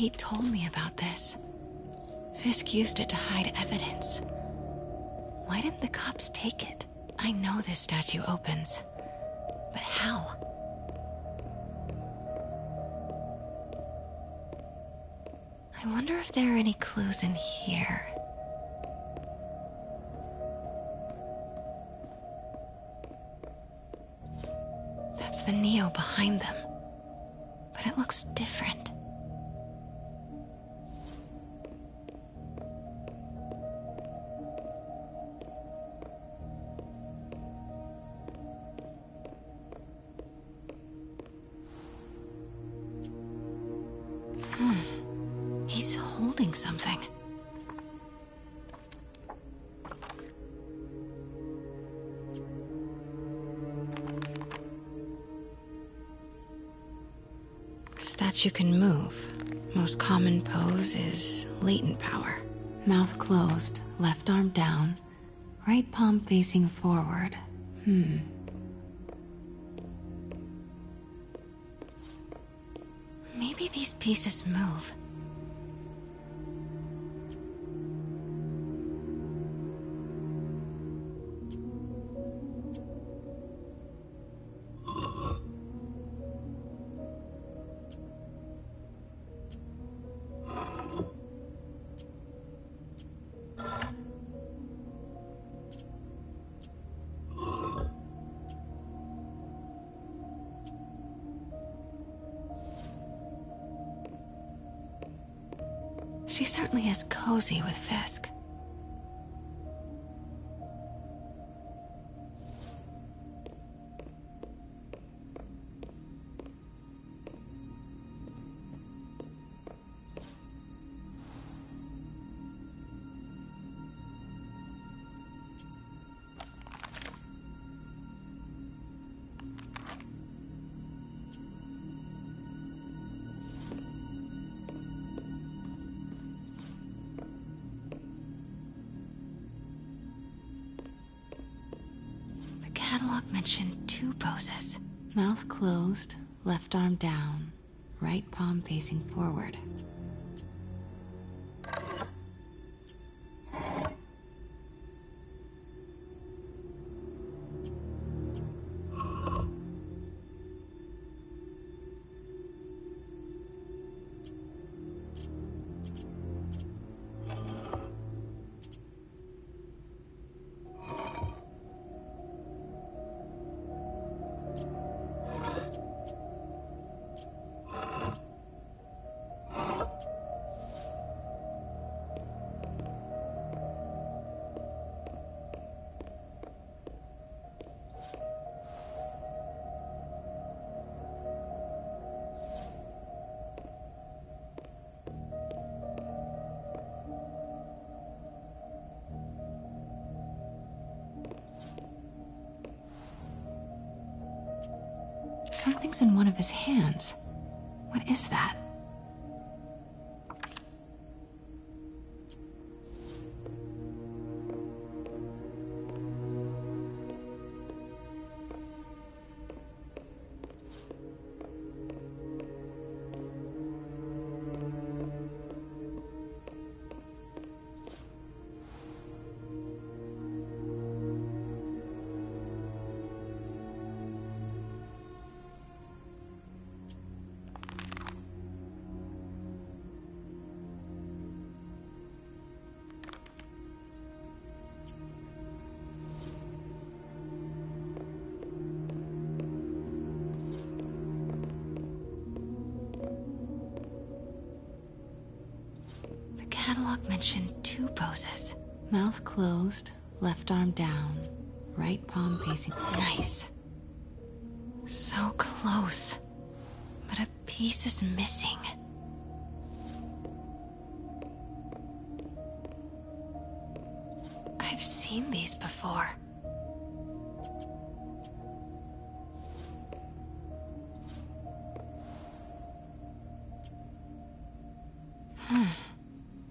Pete told me about this. Fisk used it to hide evidence. Why didn't the cops take it? I know this statue opens. But how? I wonder if there are any clues in here. That's the Nio behind them. But it looks different. Is latent power. Mouth closed, left arm down, right palm facing forward. Hmm. Maybe these pieces move. She certainly is cozy with Fisk. Left arm down, right palm facing forward. Left arm down, right palm facing. Nice. So close. But a piece is missing. I've seen these before. Hmm.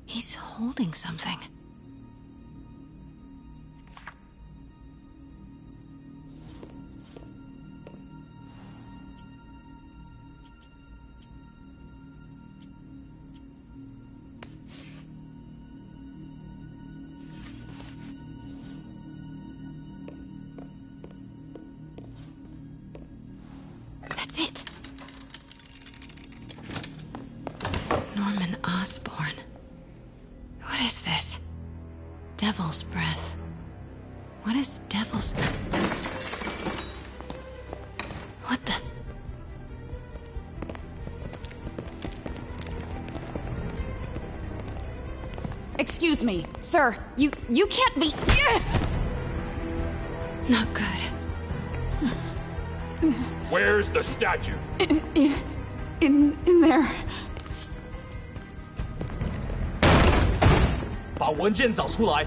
He's holding something. Devil's breath. What is devil's. What the. Excuse me, sir. You you can't be. Not good. Where's the statue? In in in, in there. 把文件找出来。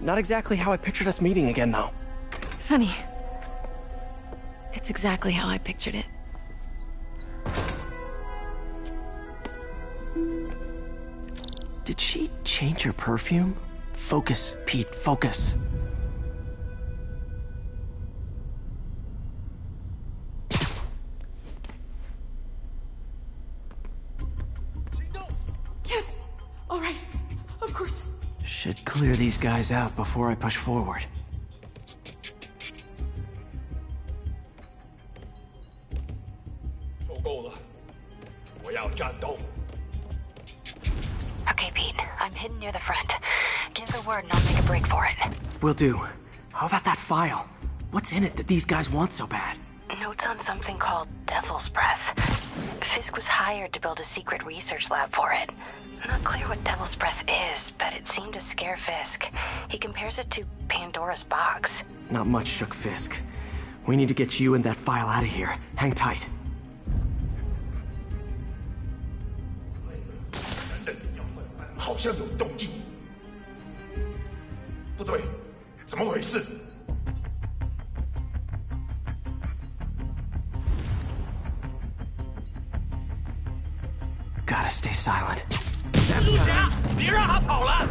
Not exactly how I pictured us meeting again, though. Funny. It's exactly how I pictured it. Did she change her perfume? Focus, Pete, focus. Clear these guys out before I push forward. Okay, Pete. I'm hidden near the front. Give the word and I'll make a break for it. Will do. How about that file? What's in it that these guys want so bad? Notes on something called Devil's Breath. Fisk was hired to build a secret research lab for it. Not clear what Devil's Breath is, but it seemed to scare Fisk. He compares it to Pandora's box. Not much shook Fisk. We need to get you and that file out of here. Hang tight. Gotta stay silent. 陆侠，别让他跑了！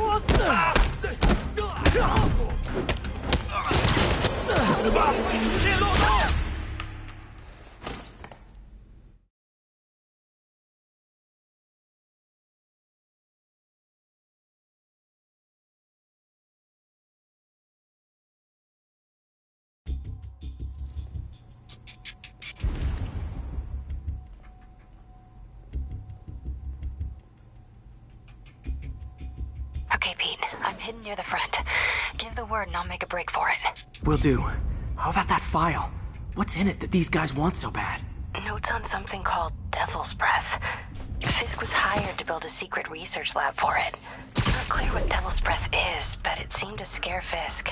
我死！死吧， Give the word and I'll make a break for it. Will do. How about that file? What's in it that these guys want so bad? Notes on something called Devil's Breath. Fisk was hired to build a secret research lab for it. Not clear what Devil's Breath is, but it seemed to scare Fisk.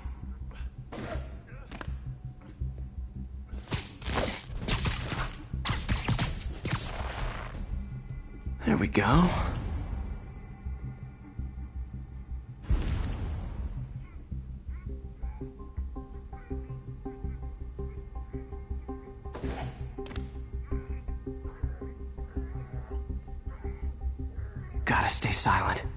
We go. Gotta stay silent.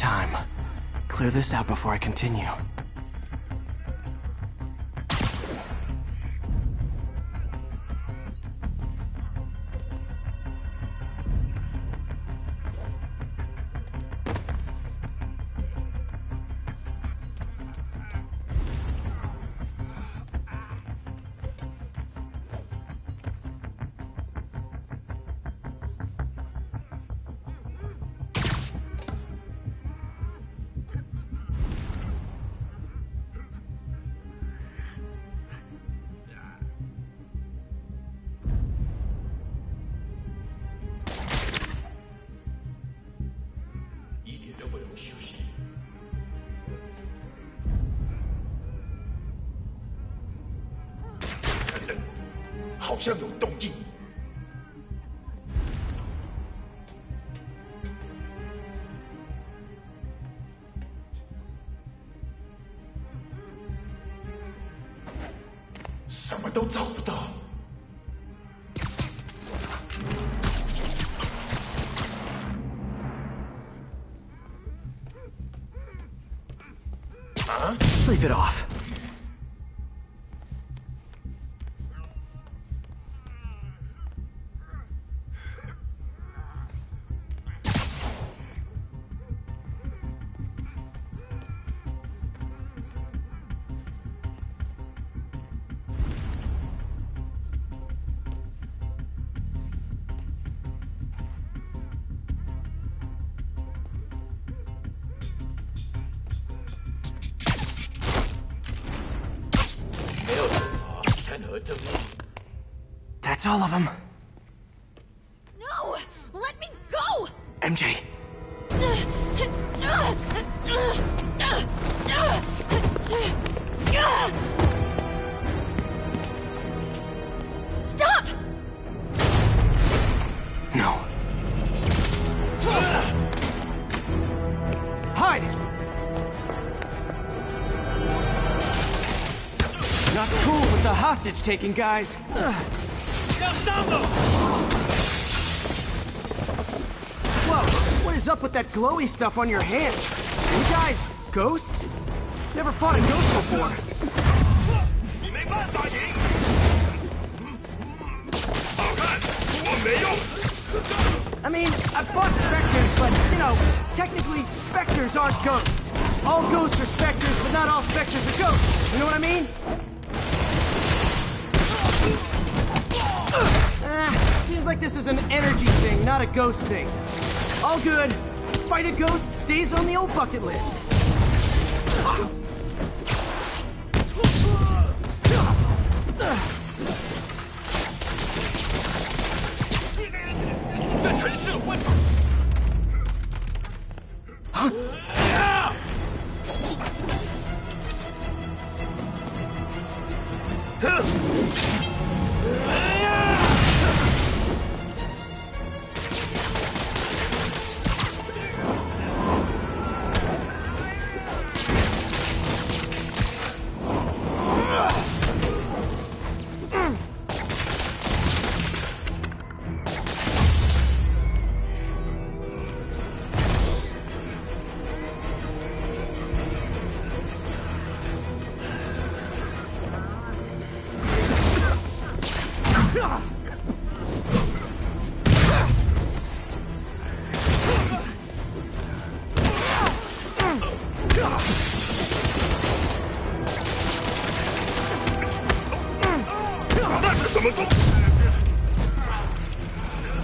Time. Clear this out before I continue. 像有动静。All of them. No! Let me go! MJ, Stop! no. Hide! Not cool with the hostage taking, guys. Whoa, that glowy stuff on your hands? You guys, ghosts? Never fought a ghost before. I mean, I fought specters, but, you know, technically specters aren't ghosts. All ghosts are specters, but not all specters are ghosts. You know what I mean? Ah, seems like this is an energy thing, not a ghost thing. All good. Fight a ghost stays on the old bucket list.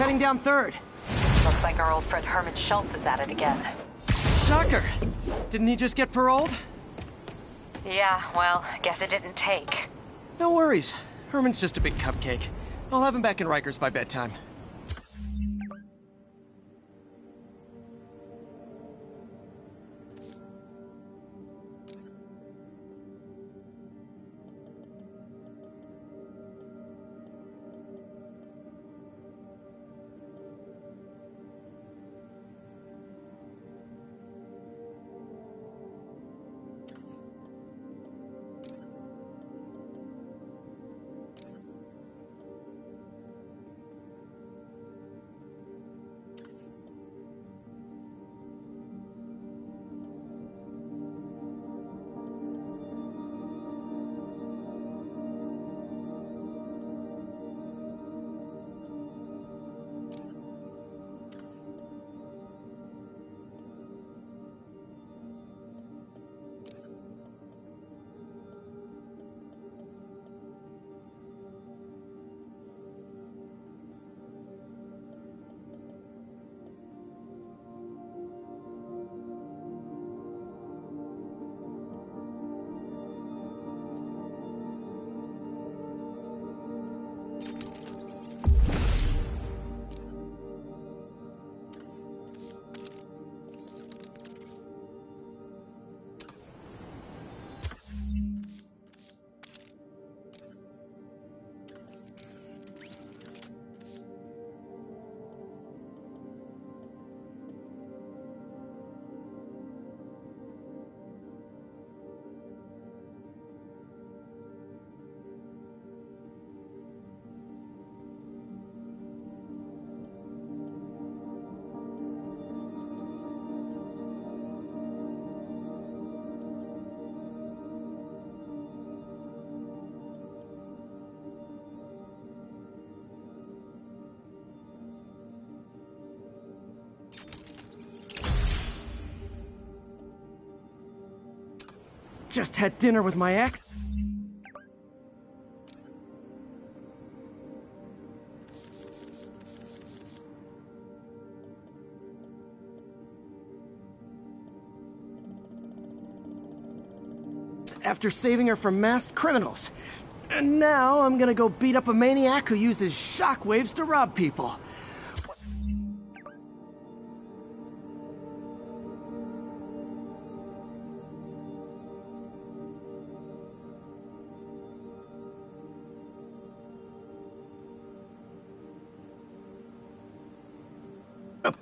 Heading down third? Looks like our old friend Herman Schultz is at it again. Shocker. Didn't he just get paroled? Yeah, well, guess it didn't take. No worries. Herman's just a big cupcake. I'll have him back in Rikers by bedtime. Just had dinner with my ex. After saving her from masked criminals. And now I'm gonna go beat up a maniac who uses shockwaves to rob people.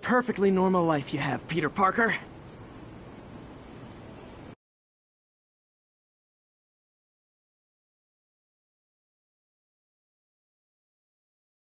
Perfectly normal life you have, Peter Parker.